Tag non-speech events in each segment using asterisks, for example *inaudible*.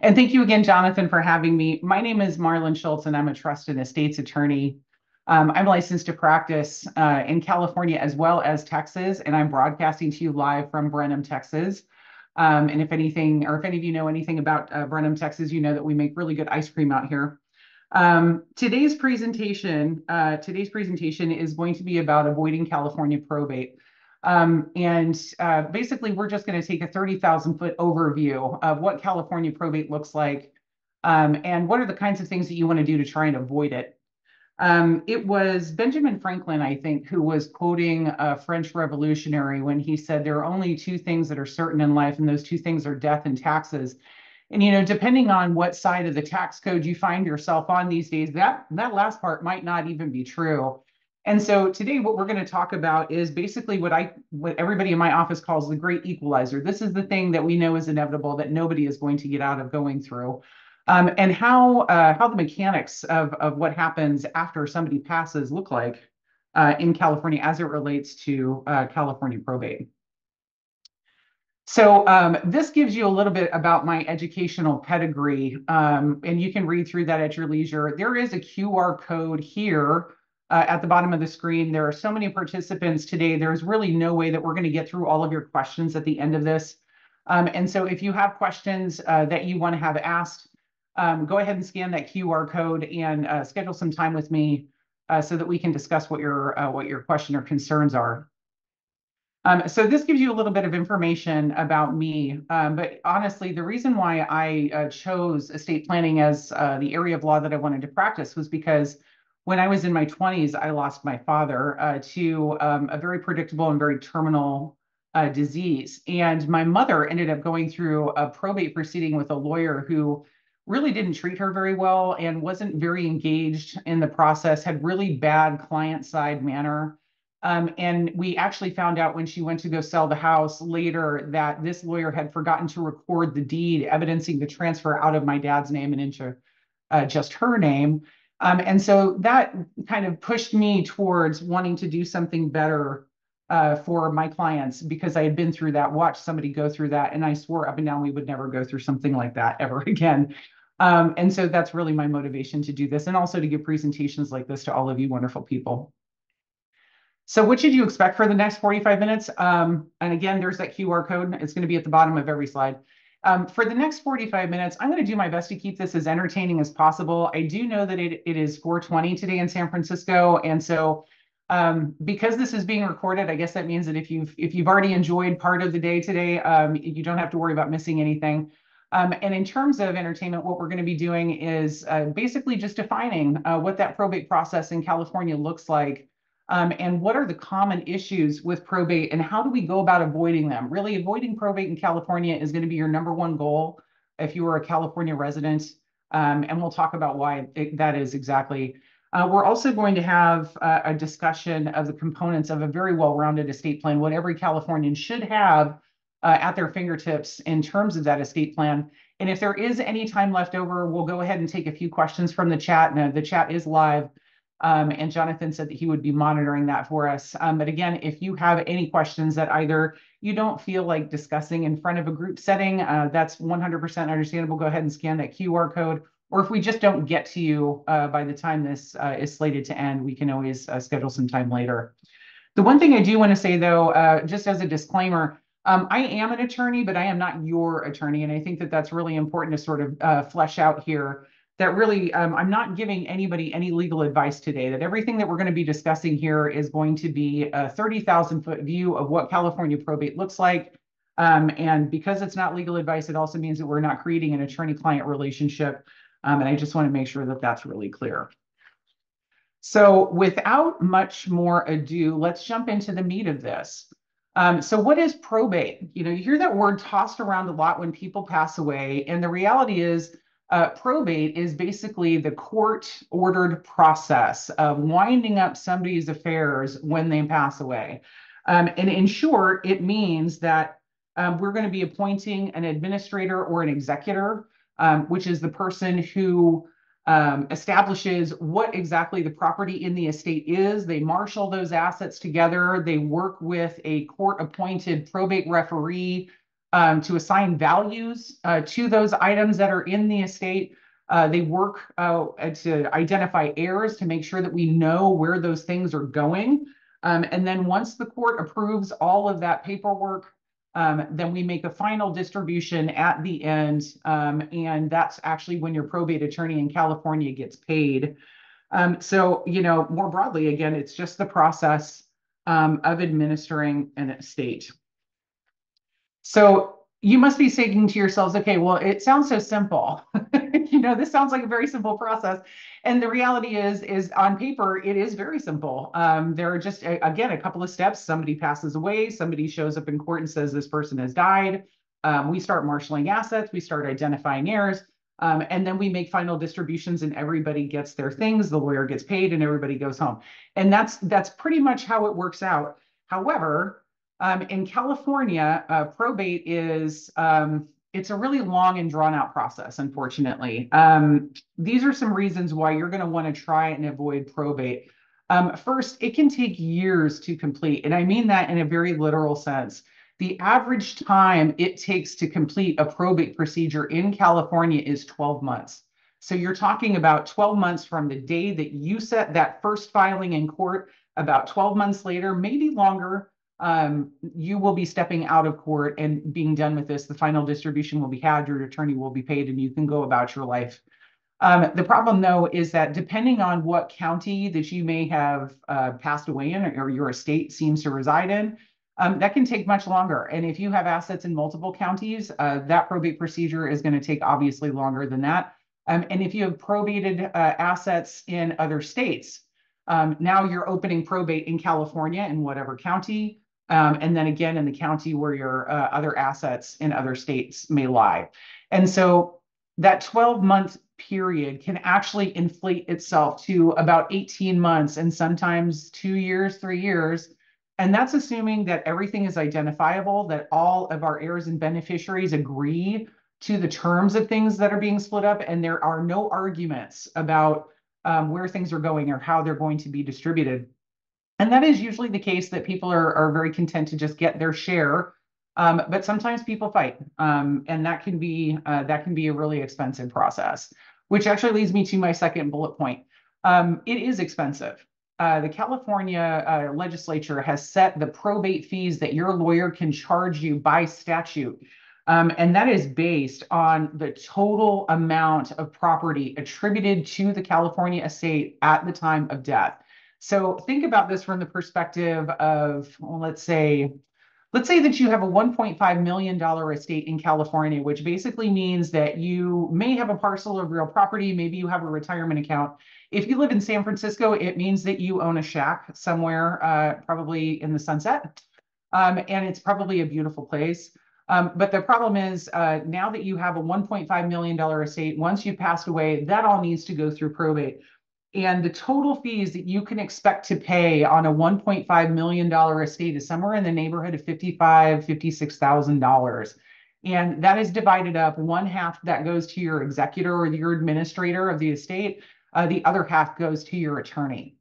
And thank you again, Jonathan, for having me. My name is Marlon Schultz, and I'm a trust and estates attorney. Um, I'm licensed to practice uh, in California as well as Texas, and I'm broadcasting to you live from Brenham, Texas. Um, and if anything, or if any of you know anything about uh, Brenham, Texas, you know that we make really good ice cream out here. Um, today's presentation, uh, today's presentation is going to be about avoiding California probate. Um, and uh, basically, we're just going to take a 30,000 foot overview of what California probate looks like um, and what are the kinds of things that you want to do to try and avoid it. Um, it was Benjamin Franklin, I think, who was quoting a French revolutionary when he said there are only two things that are certain in life, and those two things are death and taxes. And you know, depending on what side of the tax code you find yourself on these days, that that last part might not even be true. And so today what we're going to talk about is basically what I what everybody in my office calls the great equalizer. This is the thing that we know is inevitable that nobody is going to get out of going through. Um, and how uh, how the mechanics of, of what happens after somebody passes look like uh, in California as it relates to uh, California probate. So um, this gives you a little bit about my educational pedigree, um, and you can read through that at your leisure. There is a QR code here at the bottom of the screen. There are so many participants today. There's really no way that we're going to get through all of your questions at the end of this. Um, and so if you have questions uh, that you want to have asked, um, go ahead and scan that QR code and uh, schedule some time with me uh, so that we can discuss what your uh, what your question or concerns are. Um, so this gives you a little bit of information about me, um, but honestly, the reason why I uh, chose estate planning as the area of law that I wanted to practice was because when I was in my 20s, I lost my father uh, to um, a very predictable and very terminal uh, disease. And my mother ended up going through a probate proceeding with a lawyer who really didn't treat her very well and wasn't very engaged in the process, had really bad client side manner. Um, and we actually found out when she went to go sell the house later that this lawyer had forgotten to record the deed evidencing the transfer out of my dad's name and into uh, just her name. Um, and so that kind of pushed me towards wanting to do something better uh, for my clients because I had been through that, watched somebody go through that, and I swore up and down we would never go through something like that *laughs* ever again. Um, and so that's really my motivation to do this and also to give presentations like this to all of you wonderful people. So what should you expect for the next 45 minutes? Um, and again, there's that QR code. It's going to be at the bottom of every slide. Um, for the next 45 minutes, I'm going to do my best to keep this as entertaining as possible. I do know that it, it is 420 today in San Francisco. And so um, because this is being recorded, I guess that means that if you've if you've already enjoyed part of the day today, um, you don't have to worry about missing anything. Um, and in terms of entertainment, what we're going to be doing is uh, basically just defining uh, what that probate process in California looks like um, and what are the common issues with probate and how do we go about avoiding them? Really, avoiding probate in California is going to be your number one goal if you are a California resident. Um, and we'll talk about why it, that is exactly. Uh, we're also going to have uh, a discussion of the components of a very well-rounded estate plan, what every Californian should have uh, at their fingertips in terms of that estate plan. And if there is any time left over, we'll go ahead and take a few questions from the chat. And the chat is live. Um, and Jonathan said that he would be monitoring that for us. Um, but again, if you have any questions that either you don't feel like discussing in front of a group setting, uh, that's 100% understandable. Go ahead and scan that QR code. Or if we just don't get to you uh, by the time this uh, is slated to end, we can always uh, schedule some time later. The one thing I do want to say, though, uh, just as a disclaimer, um, I am an attorney, but I am not your attorney. And I think that that's really important to sort of uh, flesh out here that really um, I'm not giving anybody any legal advice today, that everything that we're going to be discussing here is going to be a 30,000 foot view of what California probate looks like. Um, and because it's not legal advice, it also means that we're not creating an attorney-client relationship. Um, and I just want to make sure that that's really clear. So without much more ado, let's jump into the meat of this. Um, so what is probate? You know, you hear that word tossed around a lot when people pass away. And the reality is uh, probate is basically the court ordered process of winding up somebody's affairs when they pass away. Um, and in short, it means that um, we're going to be appointing an administrator or an executor, um, which is the person who um, establishes what exactly the property in the estate is. They marshal those assets together. They work with a court appointed probate referee um, to assign values uh, to those items that are in the estate. Uh, they work uh, to identify heirs to make sure that we know where those things are going. Um, and then once the court approves all of that paperwork, um, then we make a final distribution at the end. Um, and that's actually when your probate attorney in California gets paid. Um, so, you know, more broadly, again, it's just the process um, of administering an estate. So you must be saying to yourselves, okay, well, it sounds so simple. *laughs* you know, this sounds like a very simple process. And the reality is, is on paper, it is very simple. Um, there are just, again, a couple of steps. Somebody passes away, somebody shows up in court and says this person has died. Um, we start marshaling assets, we start identifying heirs, um, and then we make final distributions and everybody gets their things, the lawyer gets paid and everybody goes home. And that's that's pretty much how it works out. However, um, in California, uh, probate is um, it's a really long and drawn out process, unfortunately. Um, these are some reasons why you're going to want to try and avoid probate. Um, first, it can take years to complete, and I mean that in a very literal sense. The average time it takes to complete a probate procedure in California is 12 months. So you're talking about 12 months from the day that you set that first filing in court, about 12 months later, maybe longer, um, you will be stepping out of court and being done with this. The final distribution will be had, your attorney will be paid, and you can go about your life. Um, the problem, though, is that depending on what county that you may have uh, passed away in or, or, your estate seems to reside in, um, that can take much longer. And if you have assets in multiple counties, uh, that probate procedure is going to take obviously longer than that. Um, and if you have probated uh, assets in other states, um, now you're opening probate in California in whatever county. Um, and then again in the county where your uh, other assets in other states may lie. And so that 12 month period can actually inflate itself to about 18 months and sometimes two years, three years. And that's assuming that everything is identifiable, that all of our heirs and beneficiaries agree to the terms of things that are being split up, and there are no arguments about um, where things are going or how they're going to be distributed. And that is usually the case that people are, are very content to just get their share. Um, but sometimes people fight, um, and that can be uh, that can be a really expensive process. Which actually leads me to my second bullet point. Um, it is expensive. Uh, the California uh, legislature has set the probate fees that your lawyer can charge you by statute. Um, and that is based on the total amount of property attributed to the California estate at the time of death. So think about this from the perspective of, well, let's say, let's say that you have a $1.5 million estate in California, which basically means that you may have a parcel of real property, maybe you have a retirement account. If you live in San Francisco, it means that you own a shack somewhere, uh, probably in the sunset. Um, and it's probably a beautiful place. Um, but the problem is uh, now that you have a $1.5 million estate, once you've passed away, that all needs to go through probate. And the total fees that you can expect to pay on a $1.5 million estate is somewhere in the neighborhood of $55,000, $56,000. And that is divided up. One half that goes to your executor or your administrator of the estate. Uh, the other half goes to your attorney.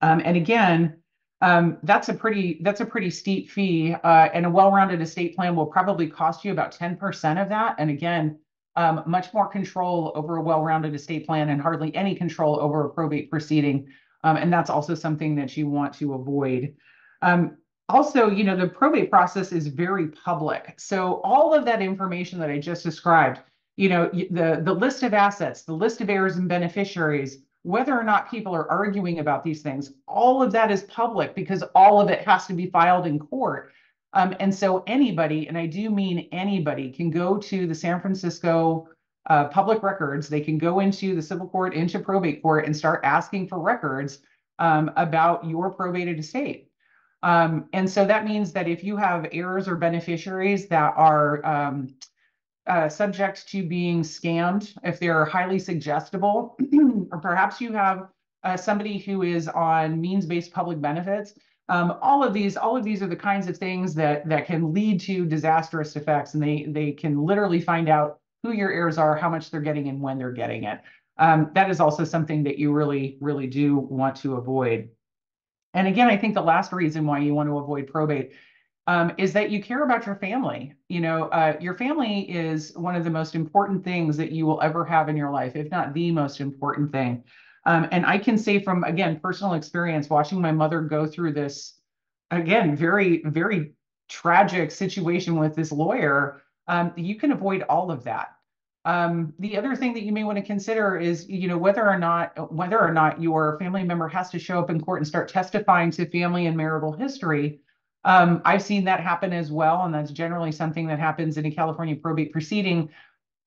Um, and again, um, that's a pretty that's a pretty steep fee. Uh, and a well-rounded estate plan will probably cost you about 10% of that. And again, um, much more control over a well-rounded estate plan and hardly any control over a probate proceeding. Um, and that's also something that you want to avoid. Um, also, you know, the probate process is very public. So all of that information that I just described, you know, the, the list of assets, the list of heirs and beneficiaries, whether or not people are arguing about these things, all of that is public because all of it has to be filed in court. Um, and so anybody, and I do mean anybody, can go to the San Francisco uh, public records. They can go into the civil court, into probate court, and start asking for records um, about your probated estate. Um, and so that means that if you have heirs or beneficiaries that are um, uh, subject to being scammed, if they're highly suggestible, *clears throat* or perhaps you have uh, somebody who is on means-based public benefits, um, all of these, all of these are the kinds of things that that can lead to disastrous effects, and they they can literally find out who your heirs are, how much they're getting, and when they're getting it. Um, that is also something that you really, really do want to avoid. And again, I think the last reason why you want to avoid probate um, is that you care about your family. You know, uh, your family is one of the most important things that you will ever have in your life, if not the most important thing. Um, and I can say from, again, personal experience, watching my mother go through this, again, very, very tragic situation with this lawyer, um, you can avoid all of that. Um, the other thing that you may want to consider is, you know, whether or not whether or not your family member has to show up in court and start testifying to family and marital history. Um, I've seen that happen as well, and that's generally something that happens in a California probate proceeding.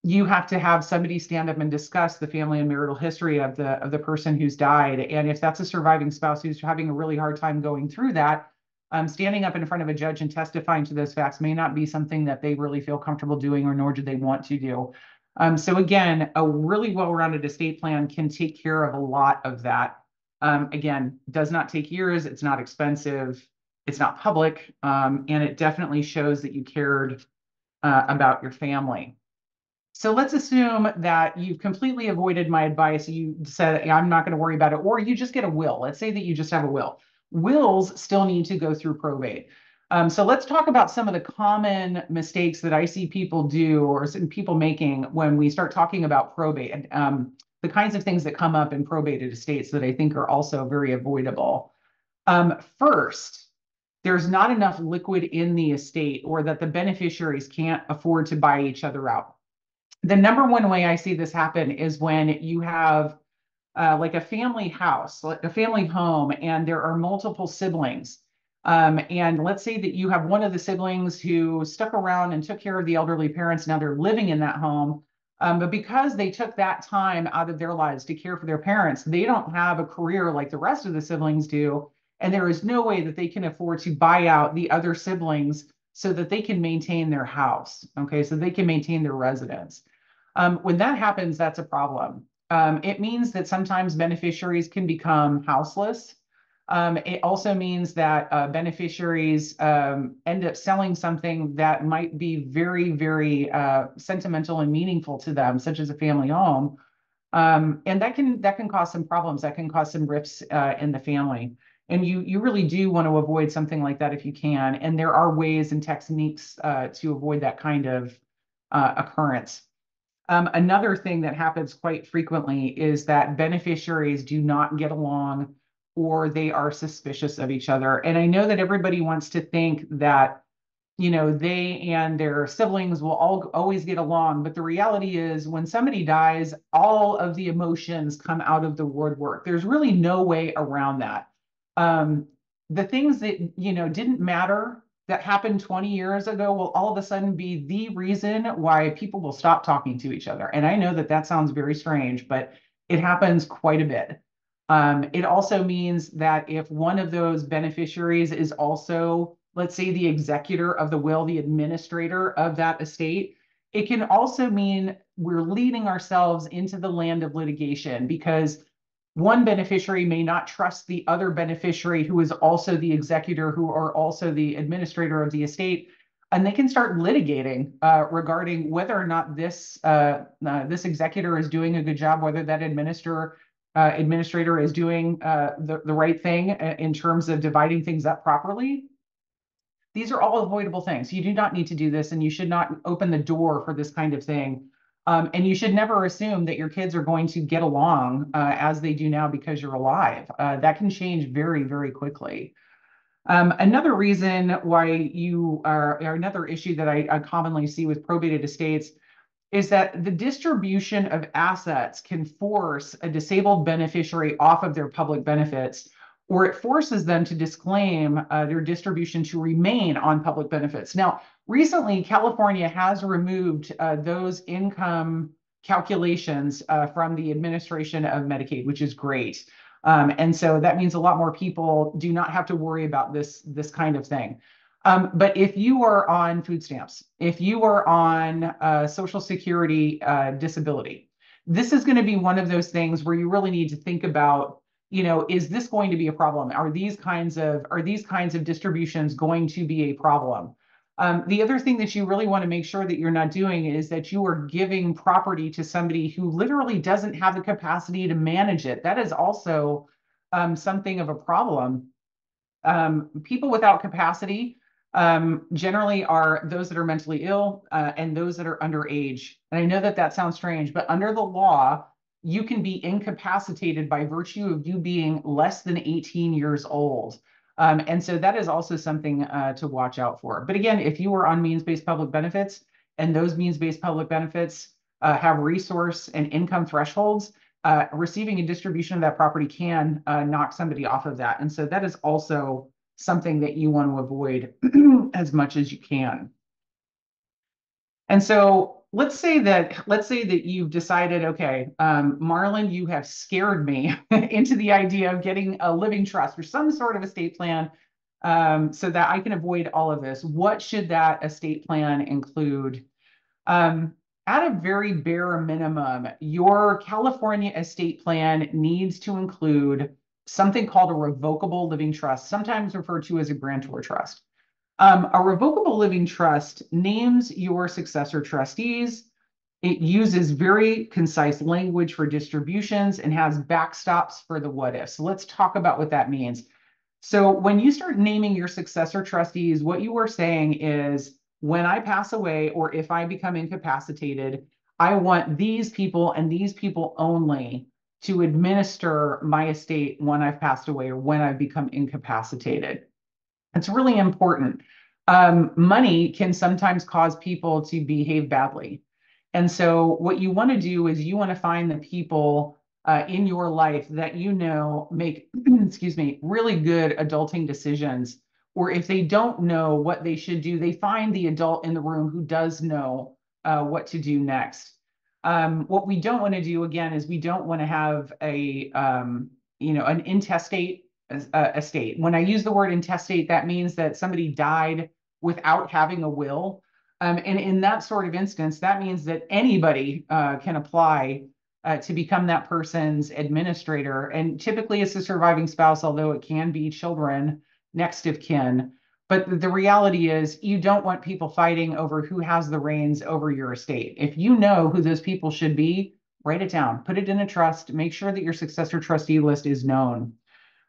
You have to have somebody stand up and discuss the family and marital history of the of the person who's died, and if that's a surviving spouse who's having a really hard time going through that, um, standing up in front of a judge and testifying to those facts may not be something that they really feel comfortable doing, or nor do they want to do. Um, so again, a really well-rounded estate plan can take care of a lot of that. Um, again, does not take years, it's not expensive, it's not public, um, and it definitely shows that you cared uh, about your family. So let's assume that you've completely avoided my advice. You said, I'm not going to worry about it, or you just get a will. Let's say that you just have a will. Wills still need to go through probate. Um, so let's talk about some of the common mistakes that I see people do or some people making when we start talking about probate and um, the kinds of things that come up in probated estates that I think are also very avoidable. Um, first, there's not enough liquid in the estate or that the beneficiaries can't afford to buy each other out. The number one way I see this happen is when you have uh, like a family house, like a family home, and there are multiple siblings um, and let's say that you have one of the siblings who stuck around and took care of the elderly parents. Now they're living in that home. Um, but because they took that time out of their lives to care for their parents, they don't have a career like the rest of the siblings do. And there is no way that they can afford to buy out the other siblings so that they can maintain their house. Okay, so they can maintain their residence. Um, when that happens, that's a problem. Um, it means that sometimes beneficiaries can become houseless um, it also means that uh, beneficiaries um, end up selling something that might be very, very uh, sentimental and meaningful to them, such as a family home. Um, and that can that can cause some problems. That can cause some rifts uh, in the family. And you you really do want to avoid something like that if you can. And there are ways and techniques uh, to avoid that kind of uh, occurrence. Um, another thing that happens quite frequently is that beneficiaries do not get along or they are suspicious of each other. And I know that everybody wants to think that, you know, they and their siblings will all always get along. But the reality is, when somebody dies, all of the emotions come out of the woodwork. There's really no way around that. Um, the things that, you know, didn't matter that happened 20 years ago will all of a sudden be the reason why people will stop talking to each other. And I know that that sounds very strange, but it happens quite a bit. Um, it also means that if one of those beneficiaries is also, let's say, the executor of the will, the administrator of that estate, it can also mean we're leading ourselves into the land of litigation because one beneficiary may not trust the other beneficiary who is also the executor who are also the administrator of the estate and they can start litigating uh, regarding whether or not this uh, uh, this executor is doing a good job, whether that administrator uh, administrator is doing uh, the, the right thing uh, in terms of dividing things up properly. These are all avoidable things. You do not need to do this, and you should not open the door for this kind of thing. Um, and you should never assume that your kids are going to get along uh, as they do now because you're alive. Uh, that can change very, very quickly. Um, another reason why you are, or another issue that I, I commonly see with probated estates is that the distribution of assets can force a disabled beneficiary off of their public benefits, or it forces them to disclaim uh, their distribution to remain on public benefits. Now, recently, California has removed uh, those income calculations uh, from the administration of Medicaid, which is great. Um, and so that means a lot more people do not have to worry about this, this kind of thing. Um, but if you are on food stamps, if you are on uh, Social Security uh, disability, this is going to be one of those things where you really need to think about, you know, is this going to be a problem? Are these kinds of are these kinds of distributions going to be a problem? Um, the other thing that you really want to make sure that you're not doing is that you are giving property to somebody who literally doesn't have the capacity to manage it. That is also um, something of a problem. Um, people without capacity um, generally are those that are mentally ill uh, and those that are underage. And I know that that sounds strange, but under the law, you can be incapacitated by virtue of you being less than 18 years old. Um, and so that is also something uh, to watch out for. But again, if you are on means-based public benefits and those means-based public benefits uh, have resource and income thresholds, uh, receiving a distribution of that property can uh, knock somebody off of that. And so that is also something that you want to avoid *clears throat* as much as you can. And so let's say that let's say that you've decided, okay, um, Marlon, you have scared me *laughs* into the idea of getting a living trust or some sort of estate plan um, so that I can avoid all of this. What should that estate plan include? Um, at a very bare minimum, your California estate plan needs to include something called a revocable living trust, sometimes referred to as a grantor trust. Um, a revocable living trust names your successor trustees. It uses very concise language for distributions and has backstops for the what if. So let's talk about what that means. So when you start naming your successor trustees, what you are saying is when I pass away or if I become incapacitated, I want these people and these people only to administer my estate when I've passed away or when I've become incapacitated. It's really important. Um, money can sometimes cause people to behave badly. And so, what you want to do is you want to find the people uh, in your life that you know make, *clears throat* excuse me, really good adulting decisions. Or if they don't know what they should do, they find the adult in the room who does know uh, what to do next. Um, what we don't want to do again is we don't want to have a um, you know an intestate uh, estate. When I use the word intestate, that means that somebody died without having a will. Um, and in that sort of instance, that means that anybody uh, can apply uh, to become that person's administrator. And typically it's a surviving spouse, although it can be children, next of kin. But the reality is, you don't want people fighting over who has the reins over your estate. If you know who those people should be, write it down, put it in a trust, make sure that your successor trustee list is known.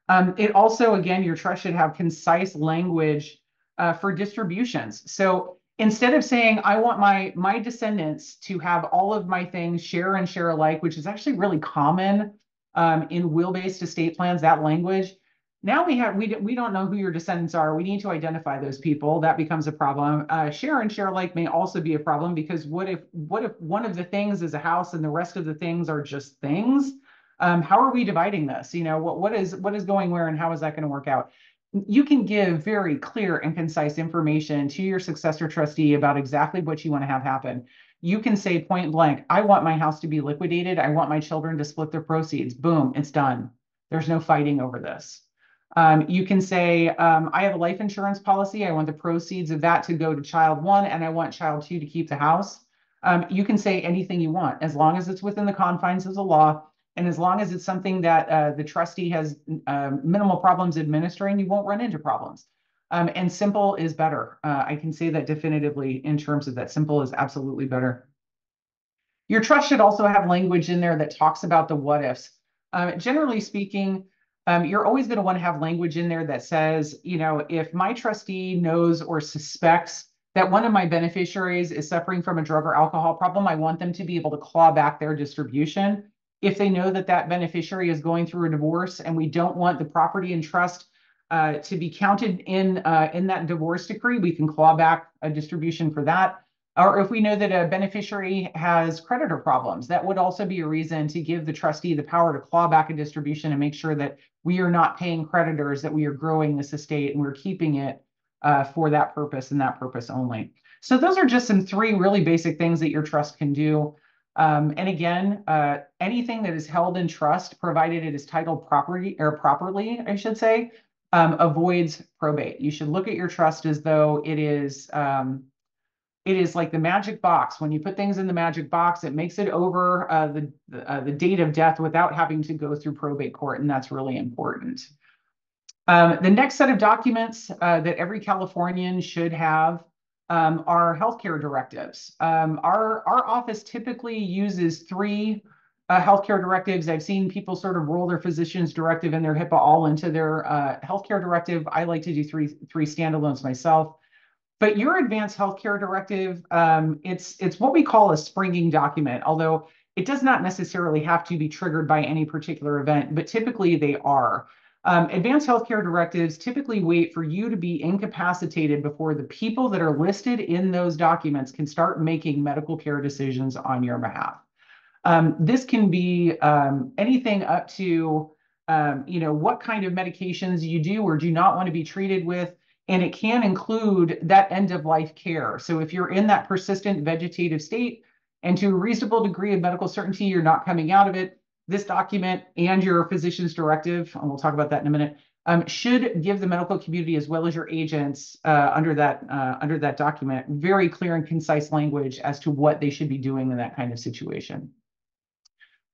Um, it also, again, your trust should have concise language uh, for distributions. So instead of saying, I want my, my descendants to have all of my things share and share alike, which is actually really common um, in will-based estate plans, that language, now we have we we don't know who your descendants are. We need to identify those people. That becomes a problem. Uh, share and share alike may also be a problem because what if what if one of the things is a house and the rest of the things are just things? Um, how are we dividing this? You know what what is what is going where and how is that going to work out? You can give very clear and concise information to your successor trustee about exactly what you want to have happen. You can say point blank, I want my house to be liquidated. I want my children to split the proceeds. Boom, it's done. There's no fighting over this. Um, you can say, um, I have a life insurance policy. I want the proceeds of that to go to child one, and I want child two to keep the house. Um, you can say anything you want as long as it's within the confines of the law. And as long as it's something that uh, the trustee has um, minimal problems administering, you won't run into problems. Um, and simple is better. Uh, I can say that definitively in terms of that. Simple is absolutely better. Your trust should also have language in there that talks about the what ifs. Uh, generally speaking, um, you're always going to want to have language in there that says, you know, if my trustee knows or suspects that one of my beneficiaries is suffering from a drug or alcohol problem, I want them to be able to claw back their distribution. If they know that that beneficiary is going through a divorce and we don't want the property and trust uh, to be counted in uh, in that divorce decree, we can claw back a distribution for that. Or if we know that a beneficiary has creditor problems, that would also be a reason to give the trustee the power to claw back a distribution and make sure that we are not paying creditors, that we are growing this estate and we're keeping it uh, for that purpose and that purpose only. So those are just some three really basic things that your trust can do. Um, and again, uh, anything that is held in trust, provided it is titled property or properly, I should say, um, avoids probate. You should look at your trust as though it is um, it is like the magic box. When you put things in the magic box, it makes it over uh, the uh, the date of death without having to go through probate court, and that's really important. Um, the next set of documents uh, that every Californian should have um, are healthcare directives. Um, our our office typically uses three uh, healthcare directives. I've seen people sort of roll their physician's directive and their HIPAA all into their uh, healthcare directive. I like to do three three standalones myself. But your advanced healthcare directive, um, it's it's what we call a springing document, although it does not necessarily have to be triggered by any particular event, but typically they are. Um, advanced healthcare directives typically wait for you to be incapacitated before the people that are listed in those documents can start making medical care decisions on your behalf. Um, this can be um, anything up to, um, you know, what kind of medications you do or do not want to be treated with, and it can include that end of life care. So if you're in that persistent vegetative state and to a reasonable degree of medical certainty you're not coming out of it, this document and your physician's directive, and we'll talk about that in a minute, um, should give the medical community as well as your agents uh, under that uh, under that document very clear and concise language as to what they should be doing in that kind of situation.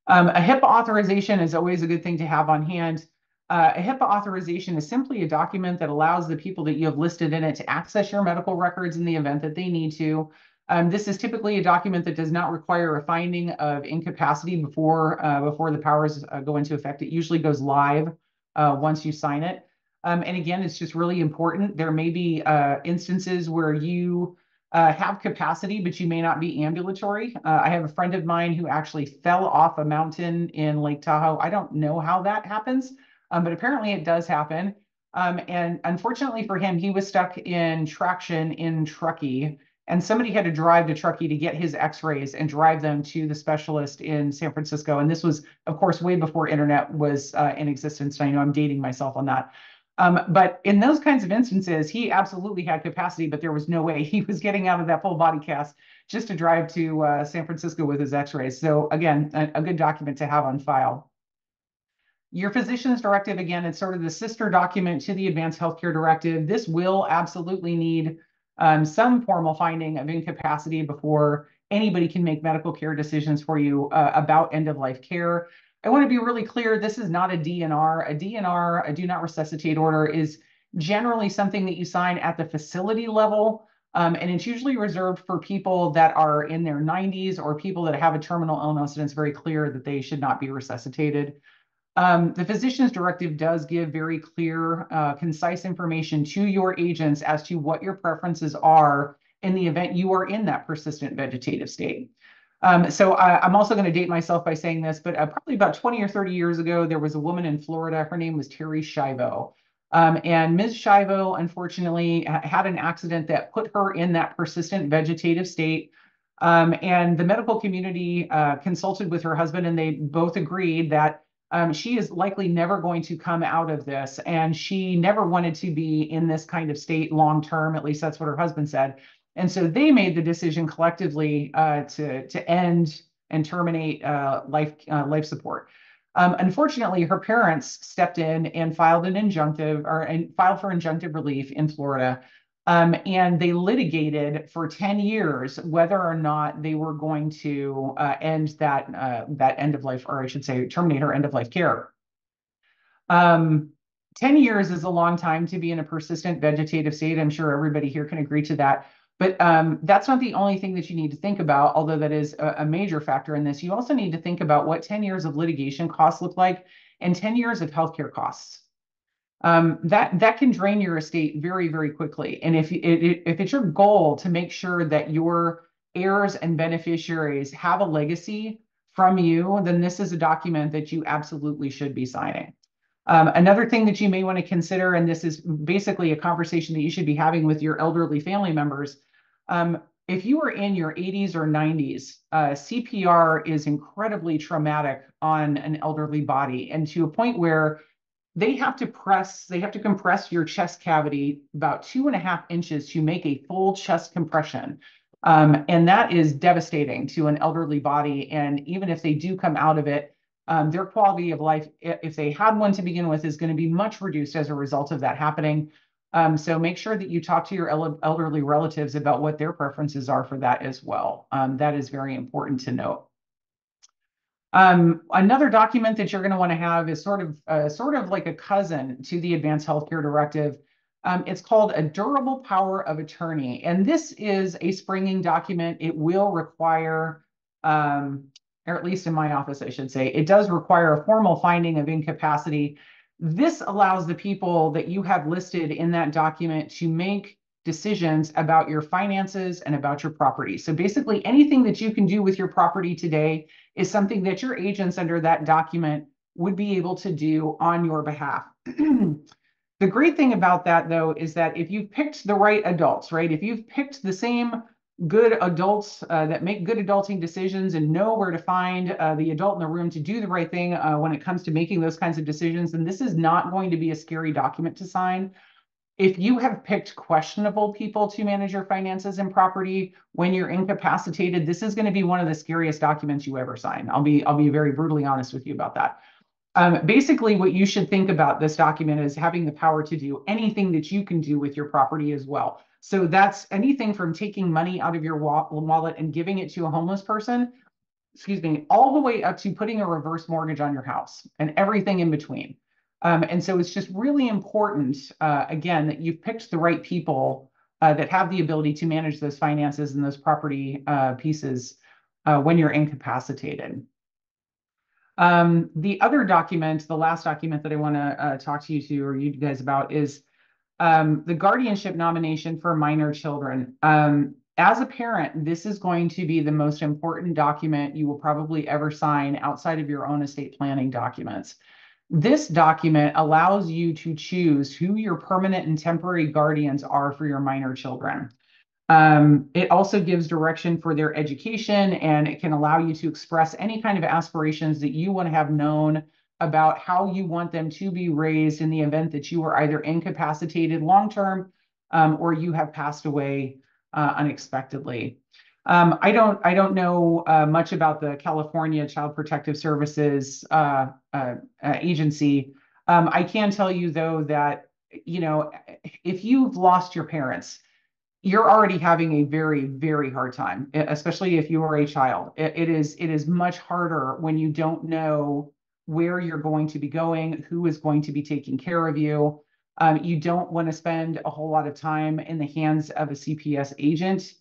Um, a HIPAA authorization is always a good thing to have on hand. Uh, a HIPAA authorization is simply a document that allows the people that you have listed in it to access your medical records in the event that they need to. Um, this is typically a document that does not require a finding of incapacity before uh, before the powers uh, go into effect. It usually goes live uh, once you sign it. Um, and again, it's just really important. There may be uh, instances where you uh, have capacity, but you may not be ambulatory. Uh, I have a friend of mine who actually fell off a mountain in Lake Tahoe. I don't know how that happens, um, but apparently it does happen. Um, and unfortunately for him, he was stuck in traction in Truckee, and somebody had to drive to Truckee to get his x-rays and drive them to the specialist in San Francisco. And this was, of course, way before internet was uh, in existence. I know I'm dating myself on that. Um, but in those kinds of instances, he absolutely had capacity, but there was no way *laughs* he was getting out of that full body cast just to drive to uh, San Francisco with his x-rays. So again, a, a, good document to have on file. Your physician's directive, again, it's sort of the sister document to the advanced healthcare directive. This will absolutely need um, some formal finding of incapacity before anybody can make medical care decisions for you uh, about end-of-life care. I want to be really clear, this is not a DNR. A DNR, a do not resuscitate order, is generally something that you sign at the facility level. Um, and it's usually reserved for people that are in their 90s or people that have a terminal illness, and it's very clear that they should not be resuscitated. Um, the physician's directive does give very clear, uh, concise information to your agents as to what your preferences are in the event you are in that persistent vegetative state. Um, so I, am also going to date myself by saying this, but uh, probably about 20 or 30 years ago, there was a woman in Florida. Her name was Terri Schiavo. Um, and Ms. Schiavo, unfortunately, had an accident that put her in that persistent vegetative state. Um, and the medical community uh, consulted with her husband, and they both agreed that um, she is likely never going to come out of this. And she never wanted to be in this kind of state long term. At least that's what her husband said. And so they made the decision collectively uh, to, to end and terminate uh, life, uh, life support. Um, unfortunately, her parents stepped in and filed an injunctive or and filed for injunctive relief in Florida. Um, and they litigated for 10 years whether or not they were going to uh, end that uh, that end of life, or I should say, terminate her end of life care. Um, 10 years is a long time to be in a persistent vegetative state. I'm sure everybody here can agree to that. But um, that's not the only thing that you need to think about, although that is a, a, major factor in this. You also need to think about what 10 years of litigation costs look like and 10 years of healthcare costs. Um, that that can drain your estate very, very quickly. And if it, if it's your goal to make sure that your heirs and beneficiaries have a legacy from you, then this is a document that you absolutely should be signing. Um, another thing that you may want to consider, and this is basically a conversation that you should be having with your elderly family members. Um, if you are in your 80s or 90s, uh, CPR is incredibly traumatic on an elderly body, and to a point where they have to press, they have to compress your chest cavity about two and a half inches to make a full chest compression. Um, and that is devastating to an elderly body. And even if they do come out of it, um, their quality of life, if they had one to begin with, is going to be much reduced as a result of that happening. Um, so make sure that you talk to your elderly relatives about what their preferences are for that as well. Um, that is very important to note. Um, another document that you're going to want to have is sort of uh, sort of like a cousin to the Advanced Healthcare Directive. Um, it's called a durable power of attorney, and this is a springing document. It will require um, or at least in my office, I should say, it does require a formal finding of incapacity. This allows the people that you have listed in that document to make decisions about your finances and about your property. So basically, anything that you can do with your property today is something that your agents under that document would be able to do on your behalf. *clears throat* the great thing about that, though, is that if you've picked the right adults, right, if you've picked the same good adults uh, that make good adulting decisions and know where to find uh, the adult in the room to do the right thing uh, when it comes to making those kinds of decisions, then this is not going to be a scary document to sign. If you have picked questionable people to manage your finances and property when you're incapacitated, this is going to be one of the scariest documents you ever sign. I'll be I'll be very brutally honest with you about that. Um, basically, what you should think about this document is having the power to do anything that you can do with your property as well. So that's anything from taking money out of your wallet and giving it to a homeless person, excuse me, all the way up to putting a reverse mortgage on your house and everything in between. Um, and so it's just really important, uh, again, that you've picked the right people uh, that have the ability to manage those finances and those property uh, pieces uh, when you're incapacitated. Um, the other document, the last document that I want to uh, talk to you to or you guys about is um, the guardianship nomination for minor children. Um, as a parent, this is going to be the most important document you will probably ever sign outside of your own estate planning documents. This document allows you to choose who your permanent and temporary guardians are for your minor children. Um, it also gives direction for their education and it can allow you to express any kind of aspirations that you want to have known about how you want them to be raised in the event that you are either incapacitated long term um, or you have passed away uh, unexpectedly. Um, I don't I don't know uh, much about the California Child Protective Services uh, uh, uh agency. Um, I can tell you though that you know if you've lost your parents you're already having a very very hard time especially if you are a child. It, it is it is much harder when you don't know where you're going to be going who is going to be taking care of you. Um, you don't want to spend a whole lot of time in the hands of a cps agent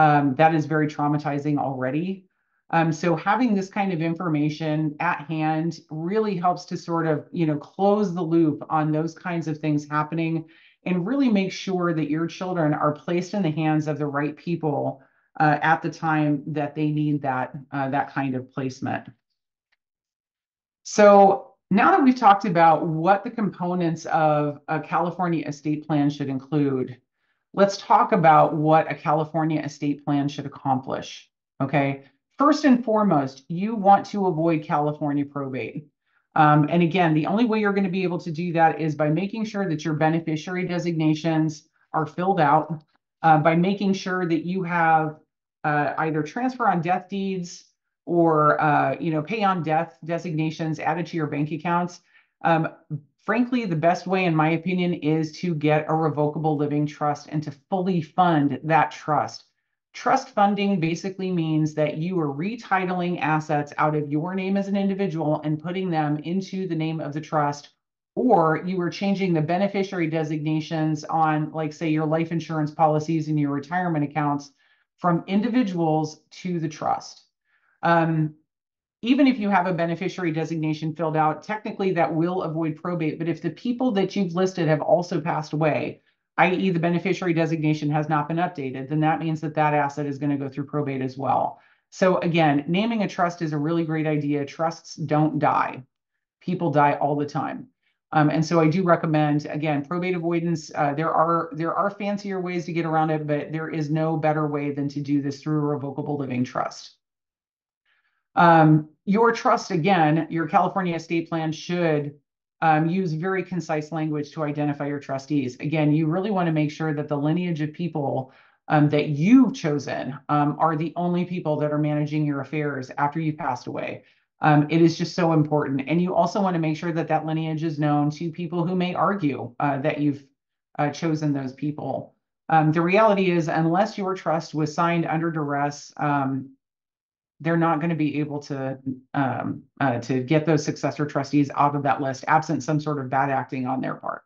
um, that is very traumatizing already um, so having this kind of information at hand really helps to sort of you know close the loop on those kinds of things happening and really make sure that your children are placed in the hands of the right people uh, at the time that they need that, uh, that kind of placement. So now that we've talked about what the components of a California estate plan should include, let's talk about what a California estate plan should accomplish. Okay. First and foremost, you want to avoid California probate. Um, and again, the only way you're going to be able to do that is by making sure that your beneficiary designations are filled out, uh, by making sure that you have uh, either transfer on death deeds or uh, you know pay on death designations added to your bank accounts. Um, frankly, the best way, in my opinion, is to get a revocable living trust and to fully fund that trust. Trust funding basically means that you are retitling assets out of your name as an individual and putting them into the name of the trust, or you are changing the beneficiary designations on, like, say, your life insurance policies and your retirement accounts from individuals to the trust. Um, even if you have a beneficiary designation filled out, technically that will avoid probate. But if the people that you've listed have also passed away, i.e. the beneficiary designation has not been updated, then that means that that asset is going to go through probate as well. So again, naming a trust is a really great idea. Trusts don't die. People die all the time. Um, and so I do recommend, again, probate avoidance. Uh, there are there are fancier ways to get around it, but there is no better way than to do this through a revocable living trust. Um, your trust, again, your California estate plan should um, use very concise language to identify your trustees. Again, you really want to make sure that the lineage of people um, that you've chosen um, are the only people that are managing your affairs after you've passed away. Um, it is just so important. And you also want to make sure that that lineage is known to people who may argue uh, that you've uh, chosen those people. Um, the reality is, unless your trust was signed under duress, um, they're not going to be able to um, uh, to get those successor trustees out of that list, absent some sort of bad acting on their part.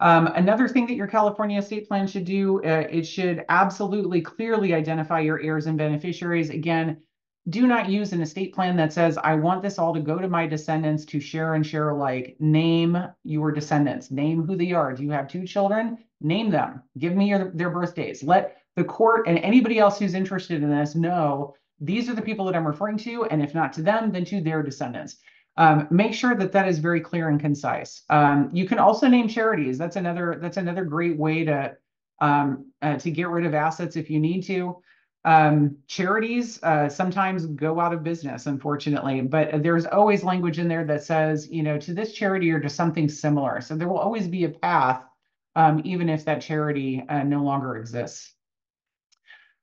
Um, another thing that your California estate plan should do, uh, it should absolutely clearly identify your heirs and beneficiaries. Again, do not use an estate plan that says, I want this all to go to my descendants to share and share alike. Name your descendants, name who they are. Do you have two children? name them, give me your, their birthdays, let the court and anybody else who's interested in this know these are the people that I'm referring to, and if not to them, then to their descendants. Um, make sure that that is very clear and concise. Um, you can also name charities. That's another that's another great way to um, uh, to get rid of assets if you need to. Um, charities uh, sometimes go out of business, unfortunately, but there's always language in there that says, you know, to this charity or to something similar. So there will always be a path, um, even if that charity uh, no longer exists.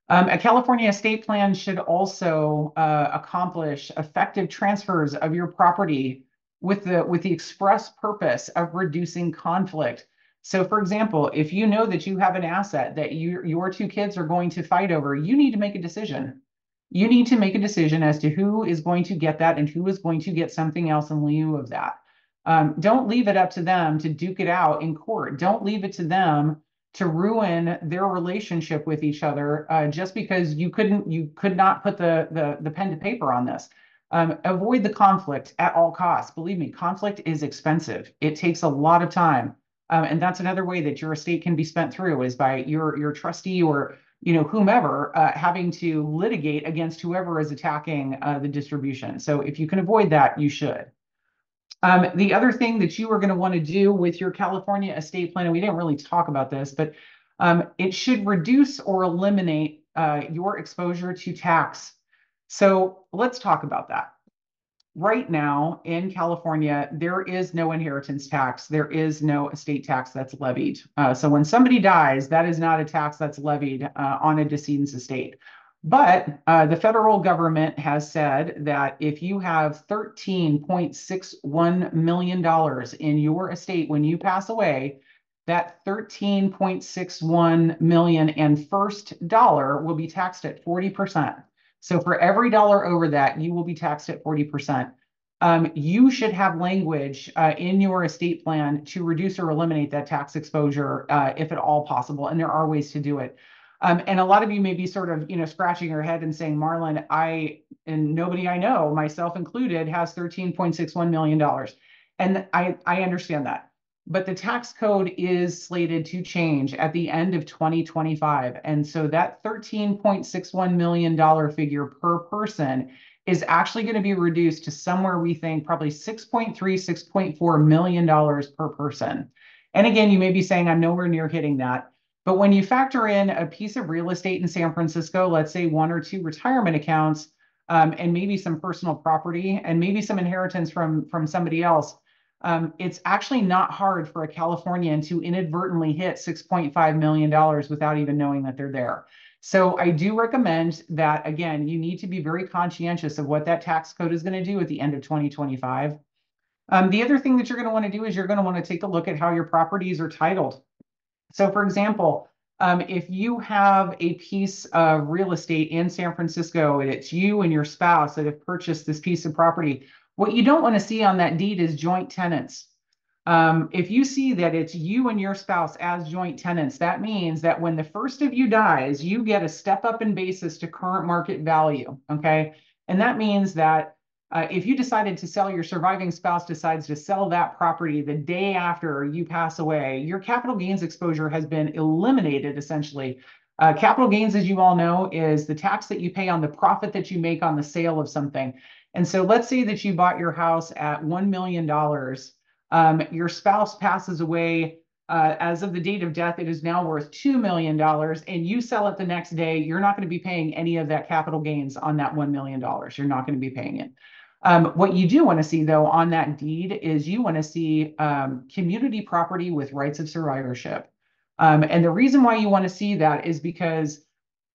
Um, a California estate plan should also uh, accomplish effective transfers of your property with the with the express purpose of reducing conflict. So, for example, if you know that you have an asset that you, your two kids are going to fight over, you need to make a decision. You need to make a decision as to who is going to get that and who is going to get something else in lieu of that. Um, don't leave it up to them to duke it out in court. Don't leave it to them to ruin their relationship with each other uh, just because you couldn't you could not put the the, the pen to paper on this. Um, avoid the conflict at all costs. Believe me conflict is expensive. It takes a lot of time. Um, and that's another way that your estate can be spent through is by your your trustee or you know whomever uh, having to litigate against whoever is attacking uh, the distribution. So if you can avoid that you should um, the other thing that you are going to want to do with your California estate plan, and we didn't really talk about this, but um, it should reduce or eliminate uh, your exposure to tax. So let's talk about that. Right now in California, there is no inheritance tax. There is no estate tax that's levied. Uh, so when somebody dies, that is not a tax that's levied uh, on a decedent's estate. But uh, the federal government has said that if you have $13.61 million in your estate when you pass away, that 13.61 million and first dollar will be taxed at 40%. So for every dollar over that, you will be taxed at 40%. Um, you should have language uh, in your estate plan to reduce or eliminate that tax exposure uh, if at all possible. And there are ways to do it. Um, and a lot of you may be sort of, you know, scratching your head and saying, Marlon, I and nobody I know, myself included, has $13.61 million. And I, I understand that. But the tax code is slated to change at the end of 2025. And so that $13.61 million figure per person is actually going to be reduced to somewhere we think probably 6.3, 6.4 million dollars per person. And again, you may be saying I'm nowhere near hitting that. But when you factor in a piece of real estate in San Francisco, let's say one or two retirement accounts, um, and maybe some personal property, and maybe some inheritance from from somebody else, um, it's actually not hard for a Californian to inadvertently hit $6.5 million without even knowing that they're there. So I do recommend that, again, you need to be very conscientious of what that tax code is going to do at the end of 2025. Um, the other thing that you're going to want to do is you're going to want to take a look at how your properties are titled. So for example, um, if you have a piece of real estate in San Francisco and it's you and your spouse that have purchased this piece of property, what you don't want to see on that deed is joint tenants. Um, if you see that it's you and your spouse as joint tenants, that means that when the first of you dies, you get a step up in basis to current market value. Okay. And that means that uh, if you decided to sell, your surviving spouse decides to sell that property the day after you pass away, your capital gains exposure has been eliminated essentially. Uh, capital gains, as you all know, is the tax that you pay on the profit that you make on the sale of something. And so let's say that you bought your house at $1 million. Um, your spouse passes away uh, as of the date of death, it is now worth $2 million and you sell it the next day, you're not going to be paying any of that capital gains on that $1 million. You're not going to be paying it. Um, what you do want to see, though, on that deed is you want to see um, community property with rights of survivorship. Um, and the reason why you want to see that is because,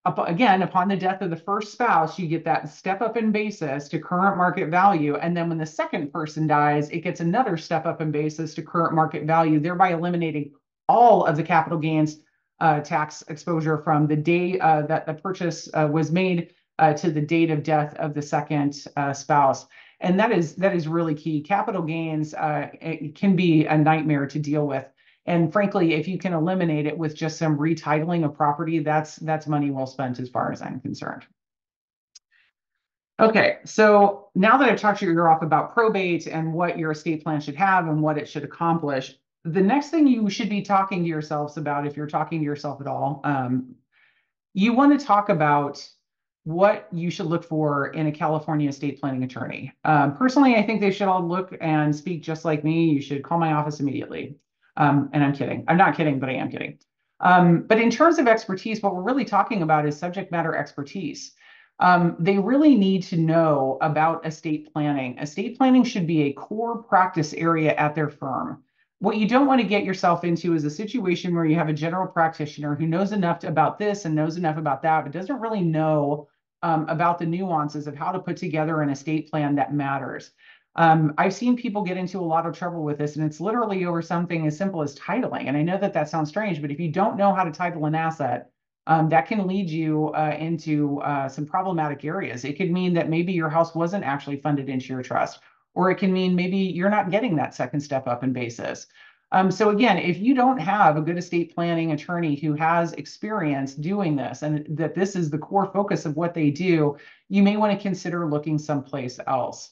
up, again, upon the death of the first spouse, you get that step up in basis to current market value. And then when the second person dies, it gets another step up in basis to current market value, thereby eliminating all of the capital gains uh, tax exposure from the day uh, that the purchase uh, was made uh, to the date of death of the second uh, spouse. And that is that is really key. Capital gains uh, can be a nightmare to deal with. And frankly, if you can eliminate it with just some retitling of property, that's that's money well spent as far as I'm concerned. Okay, so now that I've talked to ear off about probate and what your estate plan should have and what it should accomplish, the next thing you should be talking to yourselves about, if you're talking to yourself at all, um, you want to talk about what you should look for in a California estate planning attorney. Um, personally, I think they should all look and speak just like me. You should call my office immediately. Um, and I'm kidding. I'm not kidding, but I am kidding. Um, but in terms of expertise, what we're really talking about is subject matter expertise. Um, they really need to know about estate planning. Estate planning should be a core practice area at their firm. What you don't want to get yourself into is a situation where you have a general practitioner who knows enough about this and knows enough about that, but doesn't really know um, about the nuances of how to put together an estate plan that matters. Um, I've seen people get into a lot of trouble with this, and it's literally over something as simple as titling. And I know that that sounds strange, but if you don't know how to title an asset, um, that can lead you uh, into uh, some problematic areas. It could mean that maybe your house wasn't actually funded into your trust, or it can mean maybe you're not getting that second step up in basis. Um, so again, if you don't have a good estate planning attorney who has experience doing this and that this is the core focus of what they do, you may want to consider looking someplace else.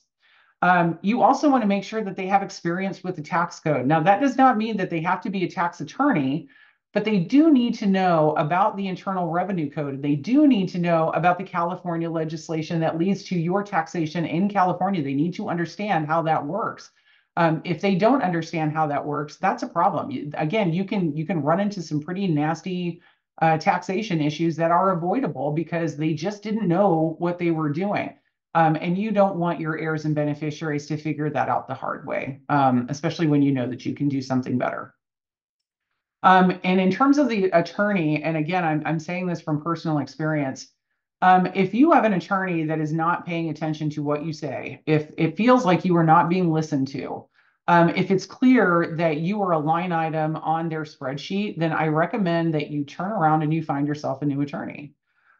Um, you also want to make sure that they have experience with the tax code. Now, that does not mean that they have to be a tax attorney, but they do need to know about the Internal Revenue Code. They do need to know about the California legislation that leads to your taxation in California. They need to understand how that works. Um, if they don't understand how that works, that's a problem. Again, you can you can run into some pretty nasty uh, taxation issues that are avoidable because they just didn't know what they were doing. Um, and you don't want your heirs and beneficiaries to figure that out the hard way, um, especially when you know that you can do something better. Um, and in terms of the attorney, and again, I'm, I'm saying this from personal experience, um, if you have an attorney that is not paying attention to what you say, if it feels like you are not being listened to, um, if it's clear that you are a line item on their spreadsheet, then I recommend that you turn around and you find yourself a new attorney.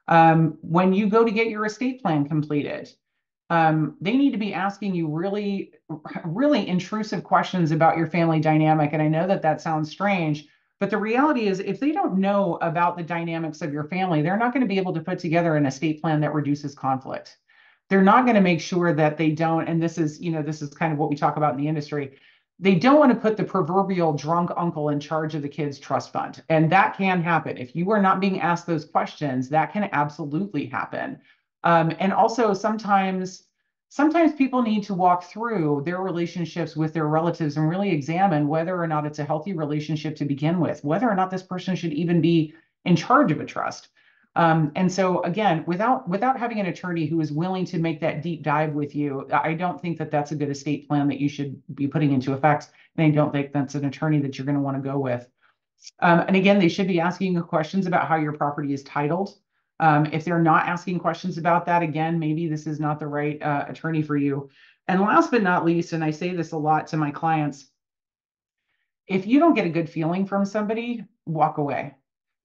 Um, when you go to get your estate plan completed, um, they need to be asking you really, really intrusive questions about your family dynamic. And I know that that sounds strange, but the reality is, if they don't know about the dynamics of your family, they're not going to be able to put together an estate plan that reduces conflict. They're not going to make sure that they don't, and this is, you know, this is kind of what we talk about in the industry. They don't want to put the proverbial drunk uncle in charge of the kids' trust fund. And that can happen. If you are not being asked those questions, that can absolutely happen. Um, and also sometimes sometimes people need to walk through their relationships with their relatives and really examine whether or not it's a healthy relationship to begin with, whether or not this person should even be in charge of a trust. Um, and so again, without without having an attorney who is willing to make that deep dive with you, I don't think that that's a good estate plan that you should be putting into effect. And I don't think that's an attorney that you're going to want to go with. Um, and again, they should be asking you questions about how your property is titled. Um, if they're not asking questions about that, again, maybe this is not the right uh, attorney for you. And last but not least, and I say this a lot to my clients, if you don't get a good feeling from somebody, walk away.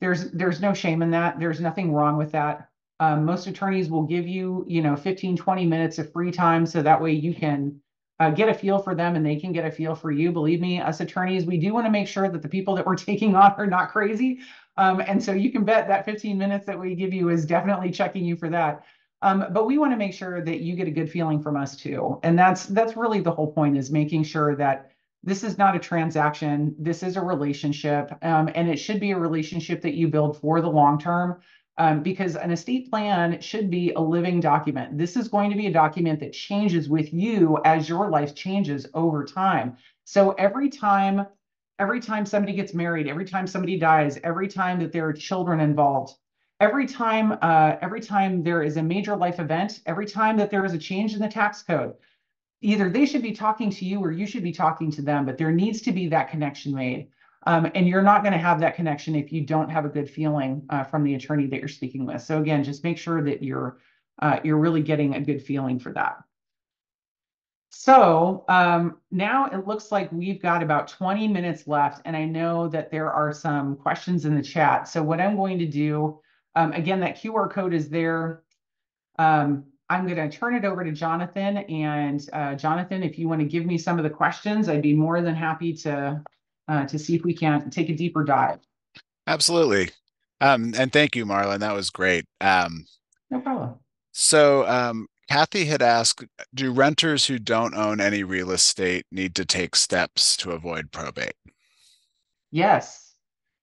There's there's no shame in that. There's nothing wrong with that. Um, most attorneys will give you, you know, 15, 20 minutes of free time so that way you can uh, get a feel for them and they can get a feel for you. Believe me, us attorneys, we do want to make sure that the people that we're *laughs* taking on are not crazy. Um, and so you can bet that 15 minutes that we give you is definitely checking you for that. Um, but we want to make sure that you get a good feeling from us too. And that's that's really the whole point is making sure that this is not a transaction. This is a relationship. Um, and it should be a relationship that you build for the long term. Um, because an estate plan should be a living document. This is going to be a document that changes with you as your life changes over time. So every time every time somebody gets married, every time somebody dies, every time that there are children involved, every time uh, every time there is a major life event, every time that there is a change in the tax code, either they should be talking to you or you should be talking to them, but there needs to be that connection made. Um, and you're not going to have that connection if you don't have a good feeling uh, from the attorney that you're speaking with. So again, just make sure that you're uh, you're really getting a good feeling for that. So um, now it looks like we've got about 20 minutes left, and I know that there are some questions in the chat. So what I'm going to do, um, again, that QR code is there. Um, I'm going to turn it over to Jonathan. And uh, Jonathan, if you want to give me some of the questions, I'd be more than happy to uh, to see if we can take a deeper dive. Absolutely. Um, and thank you, Marlon. That was great. Um, no problem. So um, Kathy had asked, do renters who don't own any real estate need to take steps to avoid probate? Yes,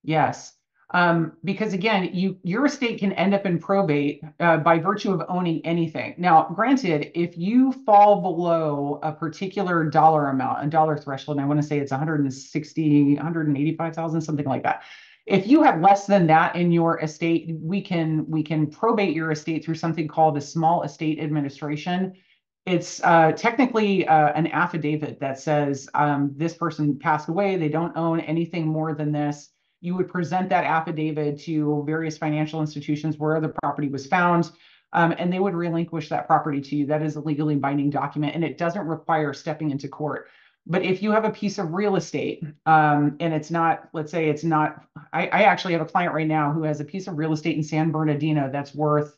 yes. Um, because again, you your estate can end up in probate uh, by virtue of owning anything. Now, granted, if you fall below a particular dollar amount, a dollar threshold, and I want to say it's 160, 185,000, something like that. If you have less than that in your estate, we can we can probate your estate through something called a small estate administration. It's uh, technically uh, an affidavit that says um, this person passed away, they don't own anything more than this you would present that affidavit to various financial institutions where the property was found, um, and they would relinquish that property to you. That is a legally binding document, and it doesn't require stepping into court. But if you have a piece of real estate um, and it's not, let's say it's not, I, I actually have a client right now who has a piece of real estate in San Bernardino that's worth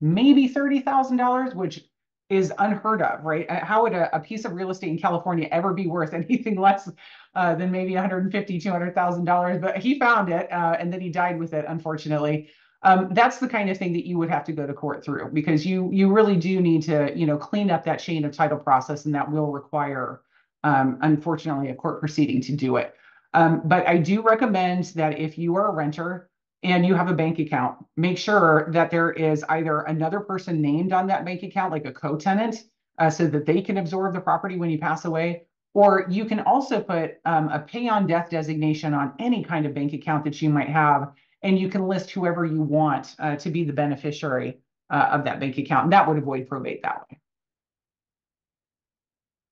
maybe $30,000, which is unheard of, right? Uh, how would a, a, piece of real estate in California ever be worth *laughs* anything less uh, than maybe 150, 200,000 dollars? But he found it, uh, and then he died with it, unfortunately. Um, that's the kind of thing that you would have to go to court through because you you really do need to you know clean up that chain of title process, and that will require, um, unfortunately, a court proceeding to do it. Um, but I do recommend that if you are a renter, and you have a bank account, make sure that there is either another person named on that bank account, like a co-tenant, uh, so that they can absorb the property when you pass away. Or you can also put um, a pay on death designation on any kind of bank account that you might have, and you can list whoever you want uh, to be the beneficiary uh, of that bank account. And that would avoid probate that way.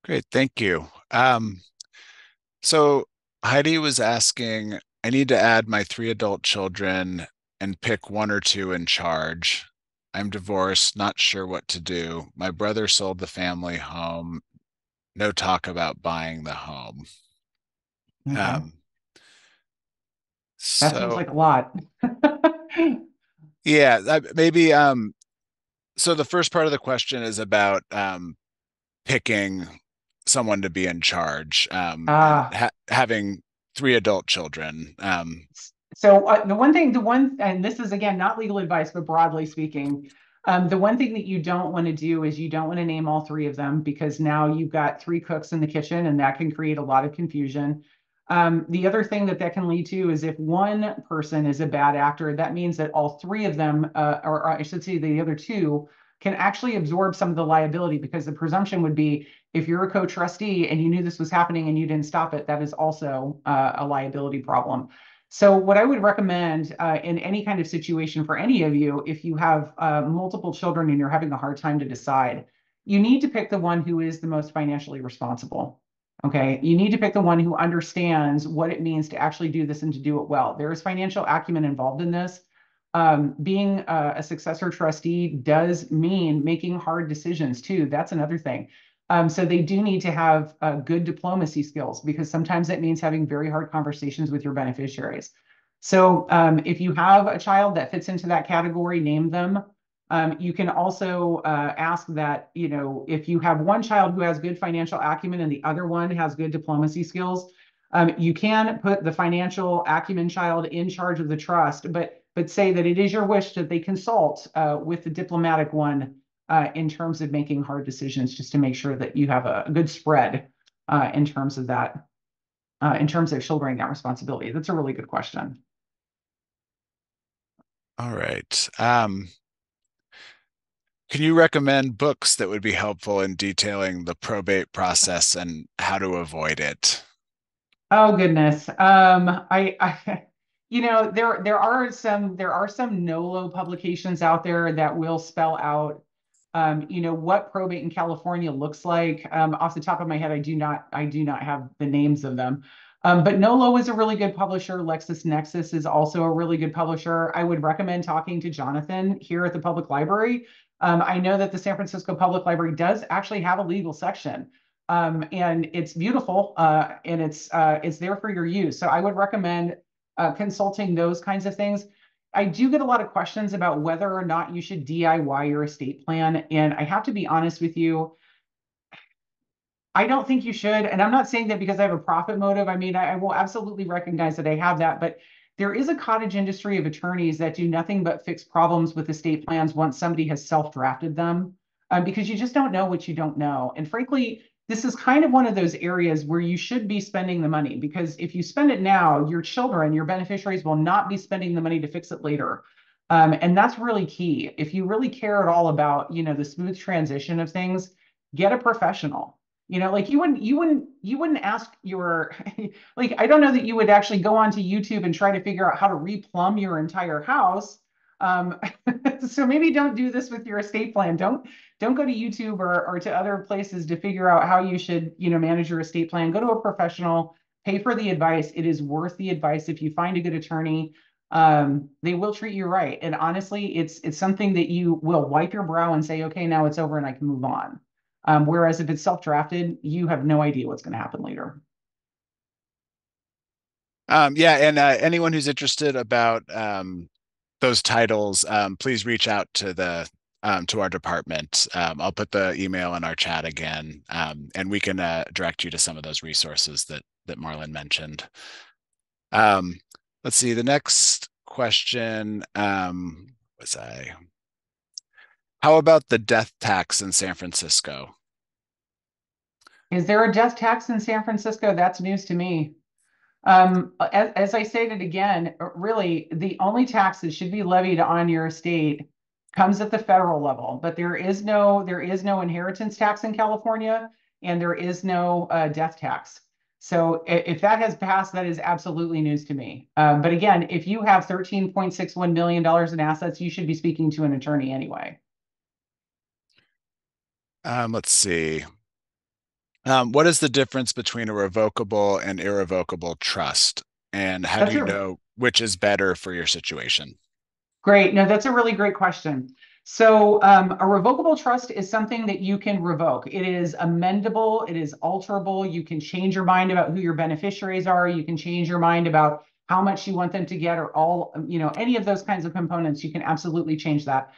Great, thank you. Um, so Heidi was asking I need to add my three adult children and pick one or two in charge. I'm divorced, not sure what to do. My brother sold the family home. No talk about buying the home. Okay. Um, that so, seems like a lot. *laughs* yeah, maybe. Um, so the first part of the question is about um, picking someone to be in charge. Um, ah. ha- having three adult children. Um, so uh, the one thing, the one, and this is again not legal advice, but broadly speaking, um, the one thing that you don't want to do is you don't want to name all three of them because now you've got three cooks in the kitchen, and that can create a lot of confusion. Um, the other thing that that can lead to is if one person is a bad actor, that means that all three of them, uh, or, or I should say the other two, can actually absorb some of the liability because the presumption would be if you're a co-trustee and you knew this was happening and you didn't stop it, that is also uh, a liability problem. So what I would recommend uh, in any kind of situation for any of you, if you have uh, multiple children and you're having a hard time to decide, you need to pick the one who is the most financially responsible. Okay, you need to pick the one who understands what it means to actually do this and to do it well. There is financial acumen involved in this. Um, being a, a successor trustee does mean making hard decisions too. That's another thing. Um, so they do need to have uh, good diplomacy skills because sometimes that means having very hard conversations with your beneficiaries. So um, if you have a child that fits into that category, name them. Um, you can also uh, ask that, you know, if you have one child who has good financial acumen and the other one has good diplomacy skills, um, you can put the financial acumen child in charge of the trust, but but say that it is your wish that they consult uh, with the diplomatic one uh, in terms of making hard decisions, just to make sure that you have a, a good spread uh, in terms of that, uh, in terms of shouldering that responsibility. That's a really good question. All right. Um, can you recommend books that would be helpful in detailing the probate process and how to avoid it? Oh goodness. Um, I, I *laughs* you know there there are some there are some NOLO publications out there that will spell out um, you know, what probate in California looks like. Um, off the top of my head, I do not, I do not have the names of them. Um, but Nolo is a really good publisher. LexisNexis is also a really good publisher. I would recommend talking to Jonathan here at the public library. Um, I know that the San Francisco Public Library does actually have a legal section. Um, and it's beautiful uh, and it's uh, it's there for your use. So I would recommend uh, consulting those kinds of things. I do get a lot of questions about whether or not you should DIY your estate plan. And I have to be honest with you. I don't think you should. And I'm not saying that because I have a profit motive. I mean, I, I will absolutely recognize that I have that. But there is a cottage industry of attorneys that do nothing but fix problems with estate plans once somebody has self drafted them. um, because you just don't know what you don't know. And frankly, this is kind of one of those areas where you should be spending the money because if you spend it now, your children, your beneficiaries will not be spending the money to fix it later. Um, and that's really key. If you really care at all about, you know, the smooth transition of things, get a professional. You know, like you wouldn't, you wouldn't, you wouldn't ask your, *laughs* like, I don't know that you would actually go onto YouTube and try to figure out how to replumb your entire house. Um, *laughs* so maybe don't do this with your estate plan. Don't don't go to YouTube or, or to other places to figure out how you should, you know, manage your estate plan. Go to a professional, pay for the advice. It is worth the advice. If you find a good attorney, um, they will treat you right. And honestly, it's it's something that you will wipe your brow and say, okay, now it's over and I can move on. Um, whereas if it's self-drafted, you have no idea what's going to happen later. Um, yeah, and uh, anyone who's interested about um, those titles, um, please reach out to the um, to our department. Um, I'll put the email in our chat again, um, and we can uh, direct you to some of those resources that that Marlon mentioned. Um, let's see. The next question um, was I. How about the death tax in San Francisco? Is there a death tax in San Francisco? That's news to me. Um, as, as I stated again, really the only tax that should be levied on your estate comes at the federal level, but there is no there is no inheritance tax in California, and there is no uh, death tax. So if that has passed, that is absolutely news to me. Um, but again, if you have $13.61 million in assets, you should be speaking to an attorney anyway. Um, let's see. Um, what is the difference between a revocable and irrevocable trust? And how That's do you know which is better for your situation? Great. No, that's a really great question. So um, a revocable trust is something that you can revoke. It is amendable. It is alterable. You can change your mind about who your beneficiaries are. You can change your mind about how much you want them to get or all, you know, any of those kinds of components. You can absolutely change that.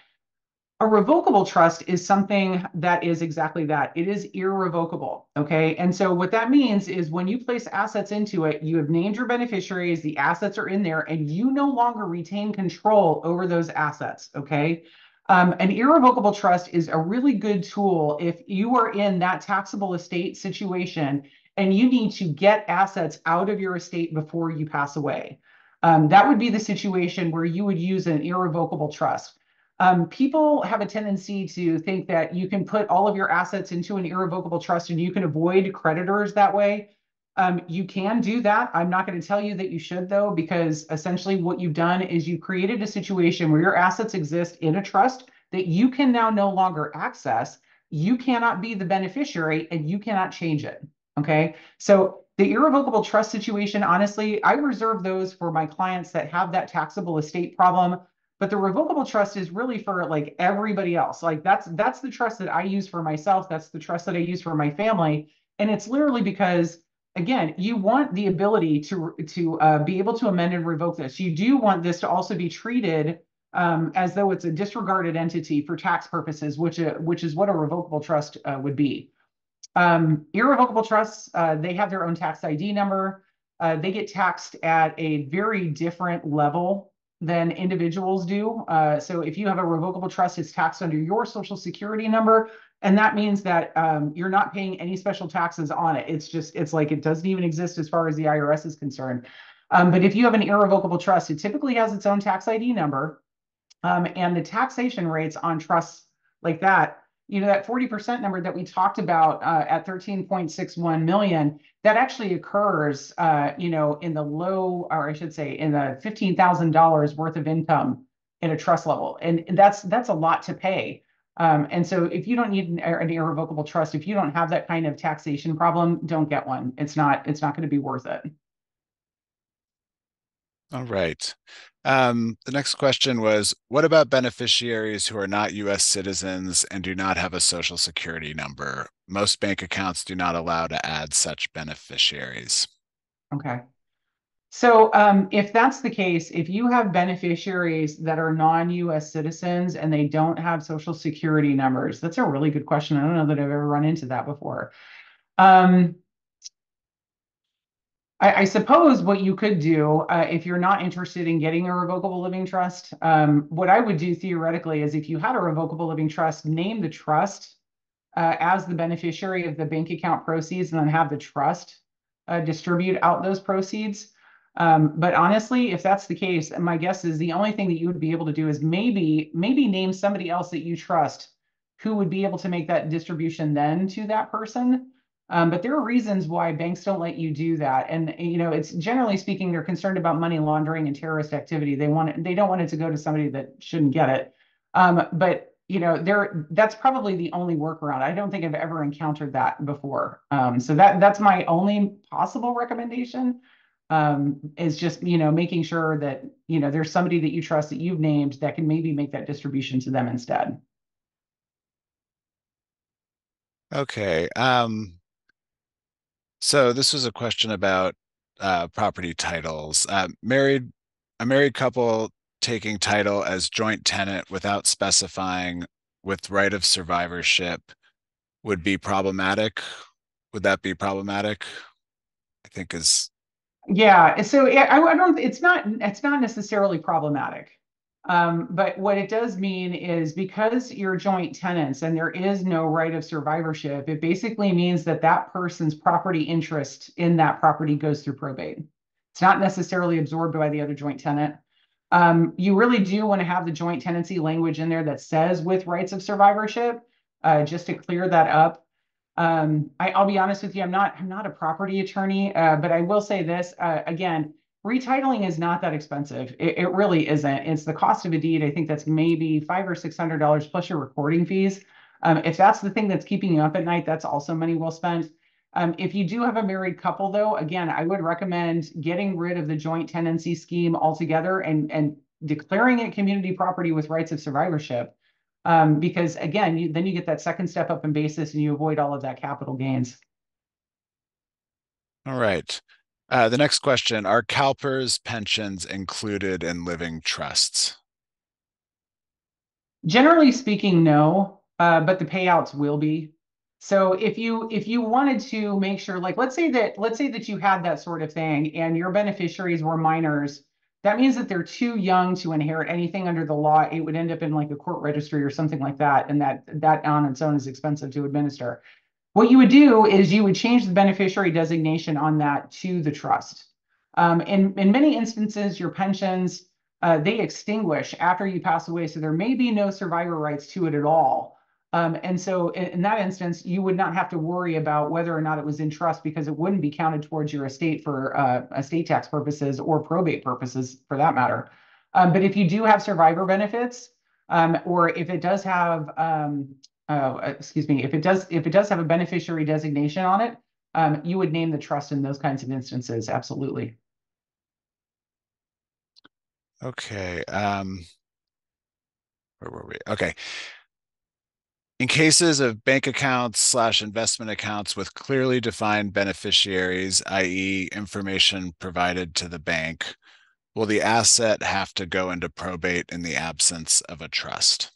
A revocable trust is something that is exactly that. It is irrevocable. Okay. And so what that means is when you place assets into it, you have named your beneficiaries, the assets are in there, and you no longer retain control over those assets. Okay. Um, an irrevocable trust is a really good tool if you are in that taxable estate situation and you need to get assets out of your estate before you pass away. Um, that would be the situation where you would use an irrevocable trust. Um, people have a tendency to think that you can put all of your assets into an irrevocable trust and you can avoid creditors that way. Um, you can do that. I'm not going to tell you that you should, though, because essentially what you've done is you created a situation where your assets exist in a trust that you can now no longer access. You cannot be the beneficiary and you cannot change it. Okay. So the irrevocable trust situation, honestly, I reserve those for my clients that have that taxable estate problem but the revocable trust is really for like everybody else. Like that's that's the trust that i use for myself. That's the trust that i use for my family. And it's literally because again you want the ability to to uh, be able to amend and revoke this. You do want this to also be treated um, as though it's a disregarded entity for tax purposes which uh, which is what a revocable trust uh, would be. Um, irrevocable trusts uh, they have their own tax id number. Uh, they get taxed at a very different level than individuals do. Uh, so if you have a revocable trust, it's taxed under your social security number. And that means that um, you're not paying any special taxes on it. It's just, it's like it doesn't even exist as far as the IRS is concerned. Um, but if you have an irrevocable trust, it typically has its own tax ID number. Um, and the taxation rates on trusts like that you know, that 40% number that we talked about uh, at 13.61 million, that actually occurs, uh, you know, in the low, or I should say, in the $15,000 worth of income in a trust level. And that's that's a lot to pay. Um, and so if you don't need an, an, irrevocable trust, if you don't have that kind of taxation problem, don't get one. It's not, it's not going to be worth it. All right. Um, the next question was, what about beneficiaries who are not U.S. citizens and do not have a social security number? Most bank accounts do not allow to add such beneficiaries. Okay. So um, if that's the case, if you have beneficiaries that are non-U.S. citizens and they don't have social security numbers, that's a really good question. I don't know that I've ever run into that before. Um, I, I suppose what you could do, uh, if you're not interested in getting a revocable living trust, um, what I would do theoretically is if you had a revocable living trust, name the trust uh, as the beneficiary of the bank account proceeds and then have the trust uh, distribute out those proceeds. Um, but honestly, if that's the case, my guess is the only thing that you would be able to do is maybe maybe name somebody else that you trust who would be able to make that distribution then to that person. Um, but there are reasons why banks don't let you do that. And, you know, it's generally speaking, they're concerned about money laundering and terrorist activity. They want it, they don't want it to go to somebody that shouldn't get it. Um, but you know, there that's probably the only workaround. I don't think I've ever encountered that before. Um, so that that's my only possible recommendation. Um, is just, you know, making sure that, you know, there's somebody that you trust that you've named that can maybe make that distribution to them instead. Okay, um, so this was a question about uh, property titles. Uh, married, a married couple taking title as joint tenant without specifying with right of survivorship would be problematic. Would that be problematic? I think is Yeah, so I, I don't, it's not, it's not necessarily problematic. Um, but what it does mean is because you're joint tenants and there is no right of survivorship, it basically means that that person's property interest in that property goes through probate. It's not necessarily absorbed by the other joint tenant. Um, you really do want to have the joint tenancy language in there that says with rights of survivorship, uh, just to clear that up. Um, I, I'll be honest with you, I'm not, I'm not a property attorney, uh, but I will say this, uh, again, retitling is not that expensive. It, it really isn't. It's the cost of a deed. I think that's maybe five or six hundred dollars plus your recording fees. Um, if that's the thing that's keeping you up at night, that's also money well spent. Um, if you do have a married couple, though, again, I would recommend getting rid of the joint tenancy scheme altogether and and declaring it community property with rights of survivorship. Um, because again, you, then you get that second step up in basis and you avoid all of that capital gains. all right. Uh, the next question, are CalPERS pensions included in living trusts? Generally speaking, no, uh, but the payouts will be. So if you if you wanted to make sure, like let's say that let's say that you had that sort of thing and your beneficiaries were minors, that means that they're too young to inherit anything under the law. It would end up in like a court registry or something like that, and that that on its own is expensive to administer. What you would do is you would change the beneficiary designation on that to the trust. Um, in, in many instances, your pensions, uh, they extinguish after you pass away. So there may be no survivor rights to it at all. Um, and so in, in, that instance, you would not have to worry about whether or not it was in trust because it wouldn't be counted towards your estate for uh, estate tax purposes or probate purposes for that matter. Um, but if you do have survivor benefits, um, or if it does have um, uh, excuse me, if it does, if it does have a beneficiary designation on it, um, you would name the trust in those kinds of instances, absolutely. Okay, um, where were we? Okay. In cases of bank accounts slash investment accounts with clearly defined beneficiaries, i.e. information provided to the bank, will the asset have to go into probate in the absence of a trust?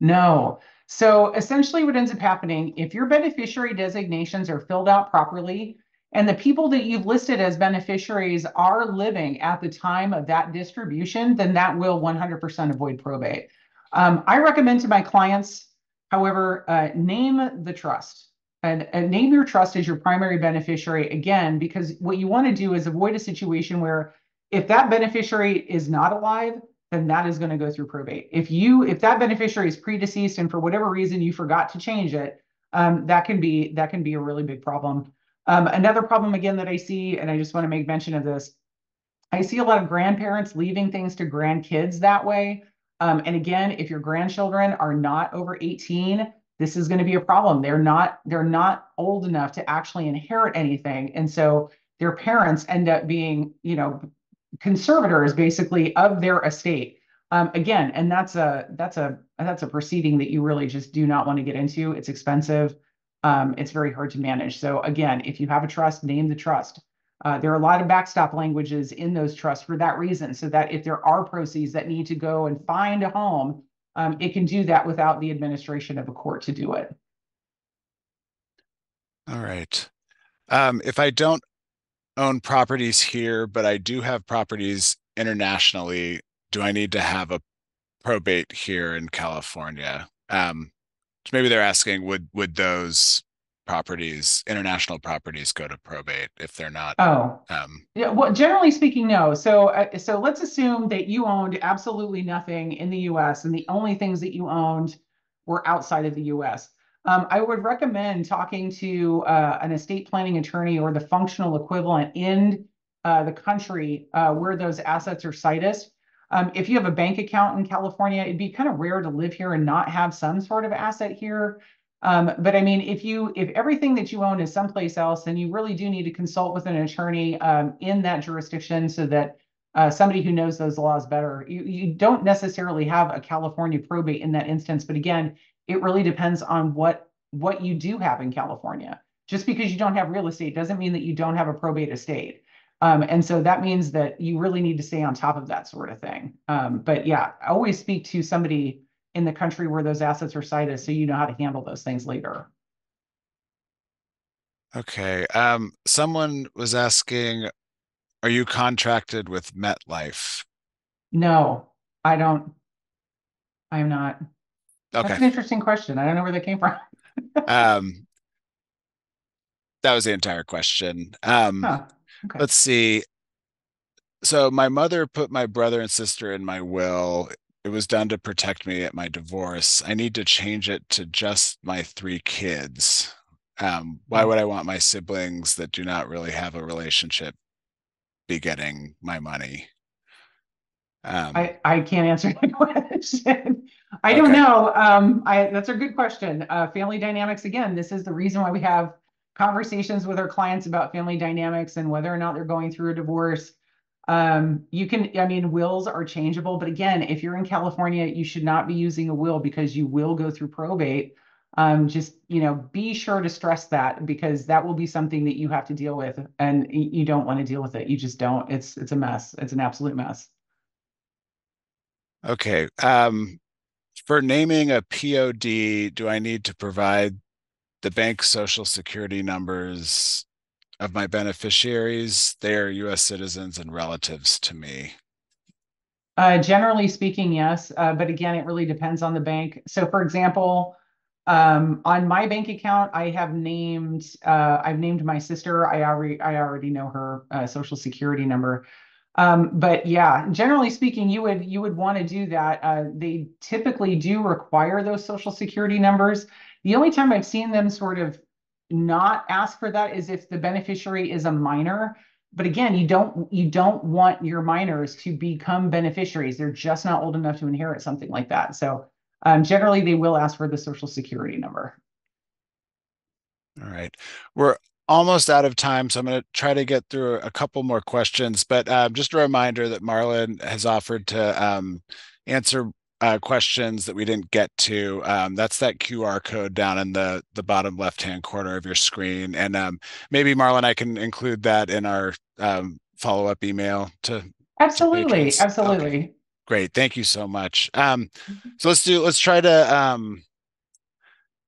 No, so essentially what ends up happening, if your beneficiary designations are filled out properly, and the people that you've listed as beneficiaries are living at the time of that distribution, then that will 100% avoid probate. Um, I recommend to my clients, however, uh, name the trust and, and name your trust as your primary beneficiary again, because what you want to do is avoid a situation where if that beneficiary is not alive, then that is going to go through probate. If you if that beneficiary is predeceased and for whatever reason you forgot to change it, um, that can be that can be a really big problem. Um, another problem again that I see, and I just want to make mention of this, I see a lot of grandparents leaving things to grandkids that way. Um, and again, if your grandchildren are not over 18, this is going to be a problem. They're not they're not old enough to actually inherit anything, and so their parents end up being, you know, conservators basically of their estate. Um, again, and that's a that's a that's a proceeding that you really just do not want to get into. It's expensive. Um, it's very hard to manage. So again, if you have a trust, name the trust. Uh, there are a lot of backstop languages in those trusts for that reason, so that if there are proceeds that need to go and find a home, um, it can do that without the administration of a court to do it. All right. Um, if I don't own properties here, but I do have properties internationally. Do I need to have a probate here in California? Um, maybe they're asking, would would those properties, international properties, go to probate if they're not? Oh, Um, yeah, well, generally speaking, no. So, uh, so let's assume that you owned absolutely nothing in the US and the only things that you owned were outside of the US. Um, I would recommend talking to uh, an estate planning attorney or the functional equivalent in uh, the country uh, where those assets are sited. Um, if you have a bank account in California, it'd be kind of rare to live here and not have some sort of asset here. Um, but I mean, if you if everything that you own is someplace else, then you really do need to consult with an attorney um, in that jurisdiction so that uh, somebody who knows those laws better. You you don't necessarily have a California probate in that instance, but again, it really depends on what what you do have in California. Just because you don't have real estate doesn't mean that you don't have a probate estate. Um, and so that means that you really need to stay on top of that sort of thing. Um, but yeah, always speak to somebody in the country where those assets are sited so you know how to handle those things later. okay. Um, someone was asking, are you contracted with MetLife? No, I don't. I'm not. That's an interesting question. I don't know where that came from. *laughs* Um, that was the entire question. Um, Huh, okay. let's see. So my mother put my brother and sister in my will. It was done to protect me at my divorce. I need to change it to just my three kids. Um, why would I want my siblings that do not really have a relationship be getting my money? Um, I, I can't answer that *laughs* question. I don't Okay. know. Um, I, that's a good question. Uh, family dynamics, again, this is the reason why we have conversations with our clients about family dynamics and whether or not they're going through a divorce. Um, you can, I mean, wills are changeable, but again, if you're in California, you should not be using a will because you will go through probate. Um, just, you know, be sure to stress that because that will be something that you have to deal with and you don't want to deal with it. You just don't. It's, it's a mess. It's an absolute mess. okay. Um, for naming a POD, do I need to provide the bank social security numbers of my beneficiaries? They are US citizens and relatives to me. Uh, generally speaking, yes, uh, but again, it really depends on the bank. So for example, um, on my bank account, I have named, uh, I've named my sister. I already, I already know her, uh, social security number. Um, but yeah, generally speaking, you would, you would want to do that. Uh, they typically do require those social security numbers. The only time I've seen them sort of not ask for that is if the beneficiary is a minor. But again, you don't you don't want your minors to become beneficiaries. They're just not old enough to inherit something like that. So um, generally, they will ask for the social security number. All right. We're almost out of time, so I'm going to try to get through a couple more questions. But um, just a reminder that Marlon has offered to um, answer uh, questions that we didn't get to. Um, that's that QR code down in the the bottom left hand corner of your screen, and um, maybe Marlon, I can include that in our um, follow up email to Absolutely. Okay. absolutely. Great, thank you so much. Um, so let's do let's try to um,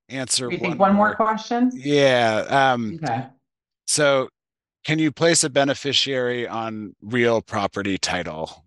answer You think one more more. question? Yeah. Um, Okay. so can you place a beneficiary on real property title?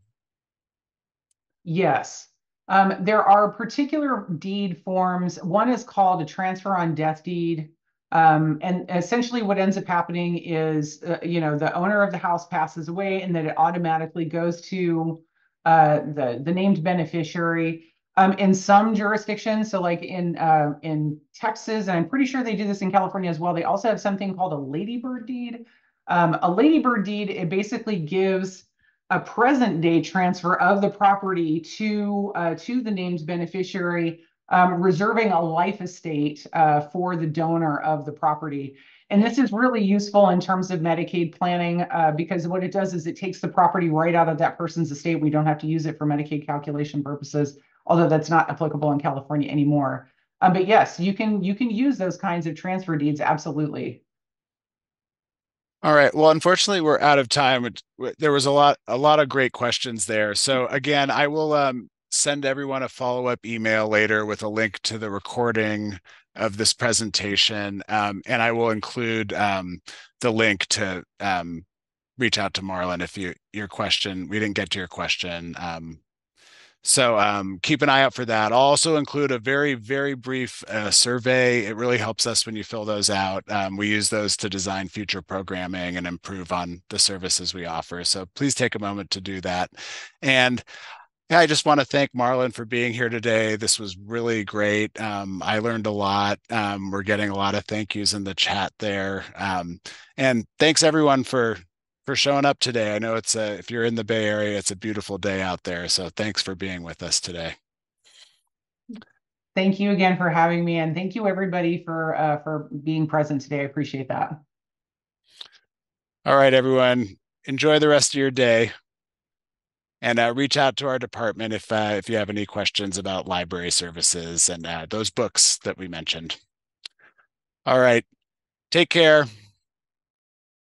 Yes. Um, there are particular deed forms. One is called a transfer on death deed. Um, and essentially what ends up happening is, uh, you know, the owner of the house passes away and then it automatically goes to uh, the, the named beneficiary. Um, in some jurisdictions, so like in, uh, in Texas, and I'm pretty sure they do this in California as well, they also have something called a ladybird deed. Um, a ladybird deed, it basically gives a present day transfer of the property to uh, to the named beneficiary, um, reserving a life estate uh, for the donor of the property. And this is really useful in terms of Medicaid planning uh, because what it does is it takes the property right out of that person's estate. We don't have to use it for Medicaid calculation purposes, although that's not applicable in California anymore. Um, but yes, you can you can use those kinds of transfer deeds absolutely. All right. Well, unfortunately, we're out of time. There was a lot, a lot of great questions there. So again, I will um, send everyone a follow-up email later with a link to the recording of this presentation, um, and I will include um, the link to um, reach out to Marlon if you your question we didn't get to your question. So um, keep an eye out for that. I'll also include a very, very brief uh, survey. It really helps us when you fill those out. Um, we use those to design future programming and improve on the services we offer. So please take a moment to do that. And yeah, I just want to thank Marlon for being here today. This was really great. Um, I learned a lot. Um, we're getting a lot of thank yous in the chat there. Um, and thanks everyone for for showing up today. I know it's a, if you're in the Bay Area, it's a beautiful day out there. So thanks for being with us today. Thank you again for having me, and thank you everybody for uh, for being present today. I appreciate that. All right, everyone. Enjoy the rest of your day, and uh, reach out to our department if uh, if you have any questions about library services and uh, those books that we mentioned. All right, take care.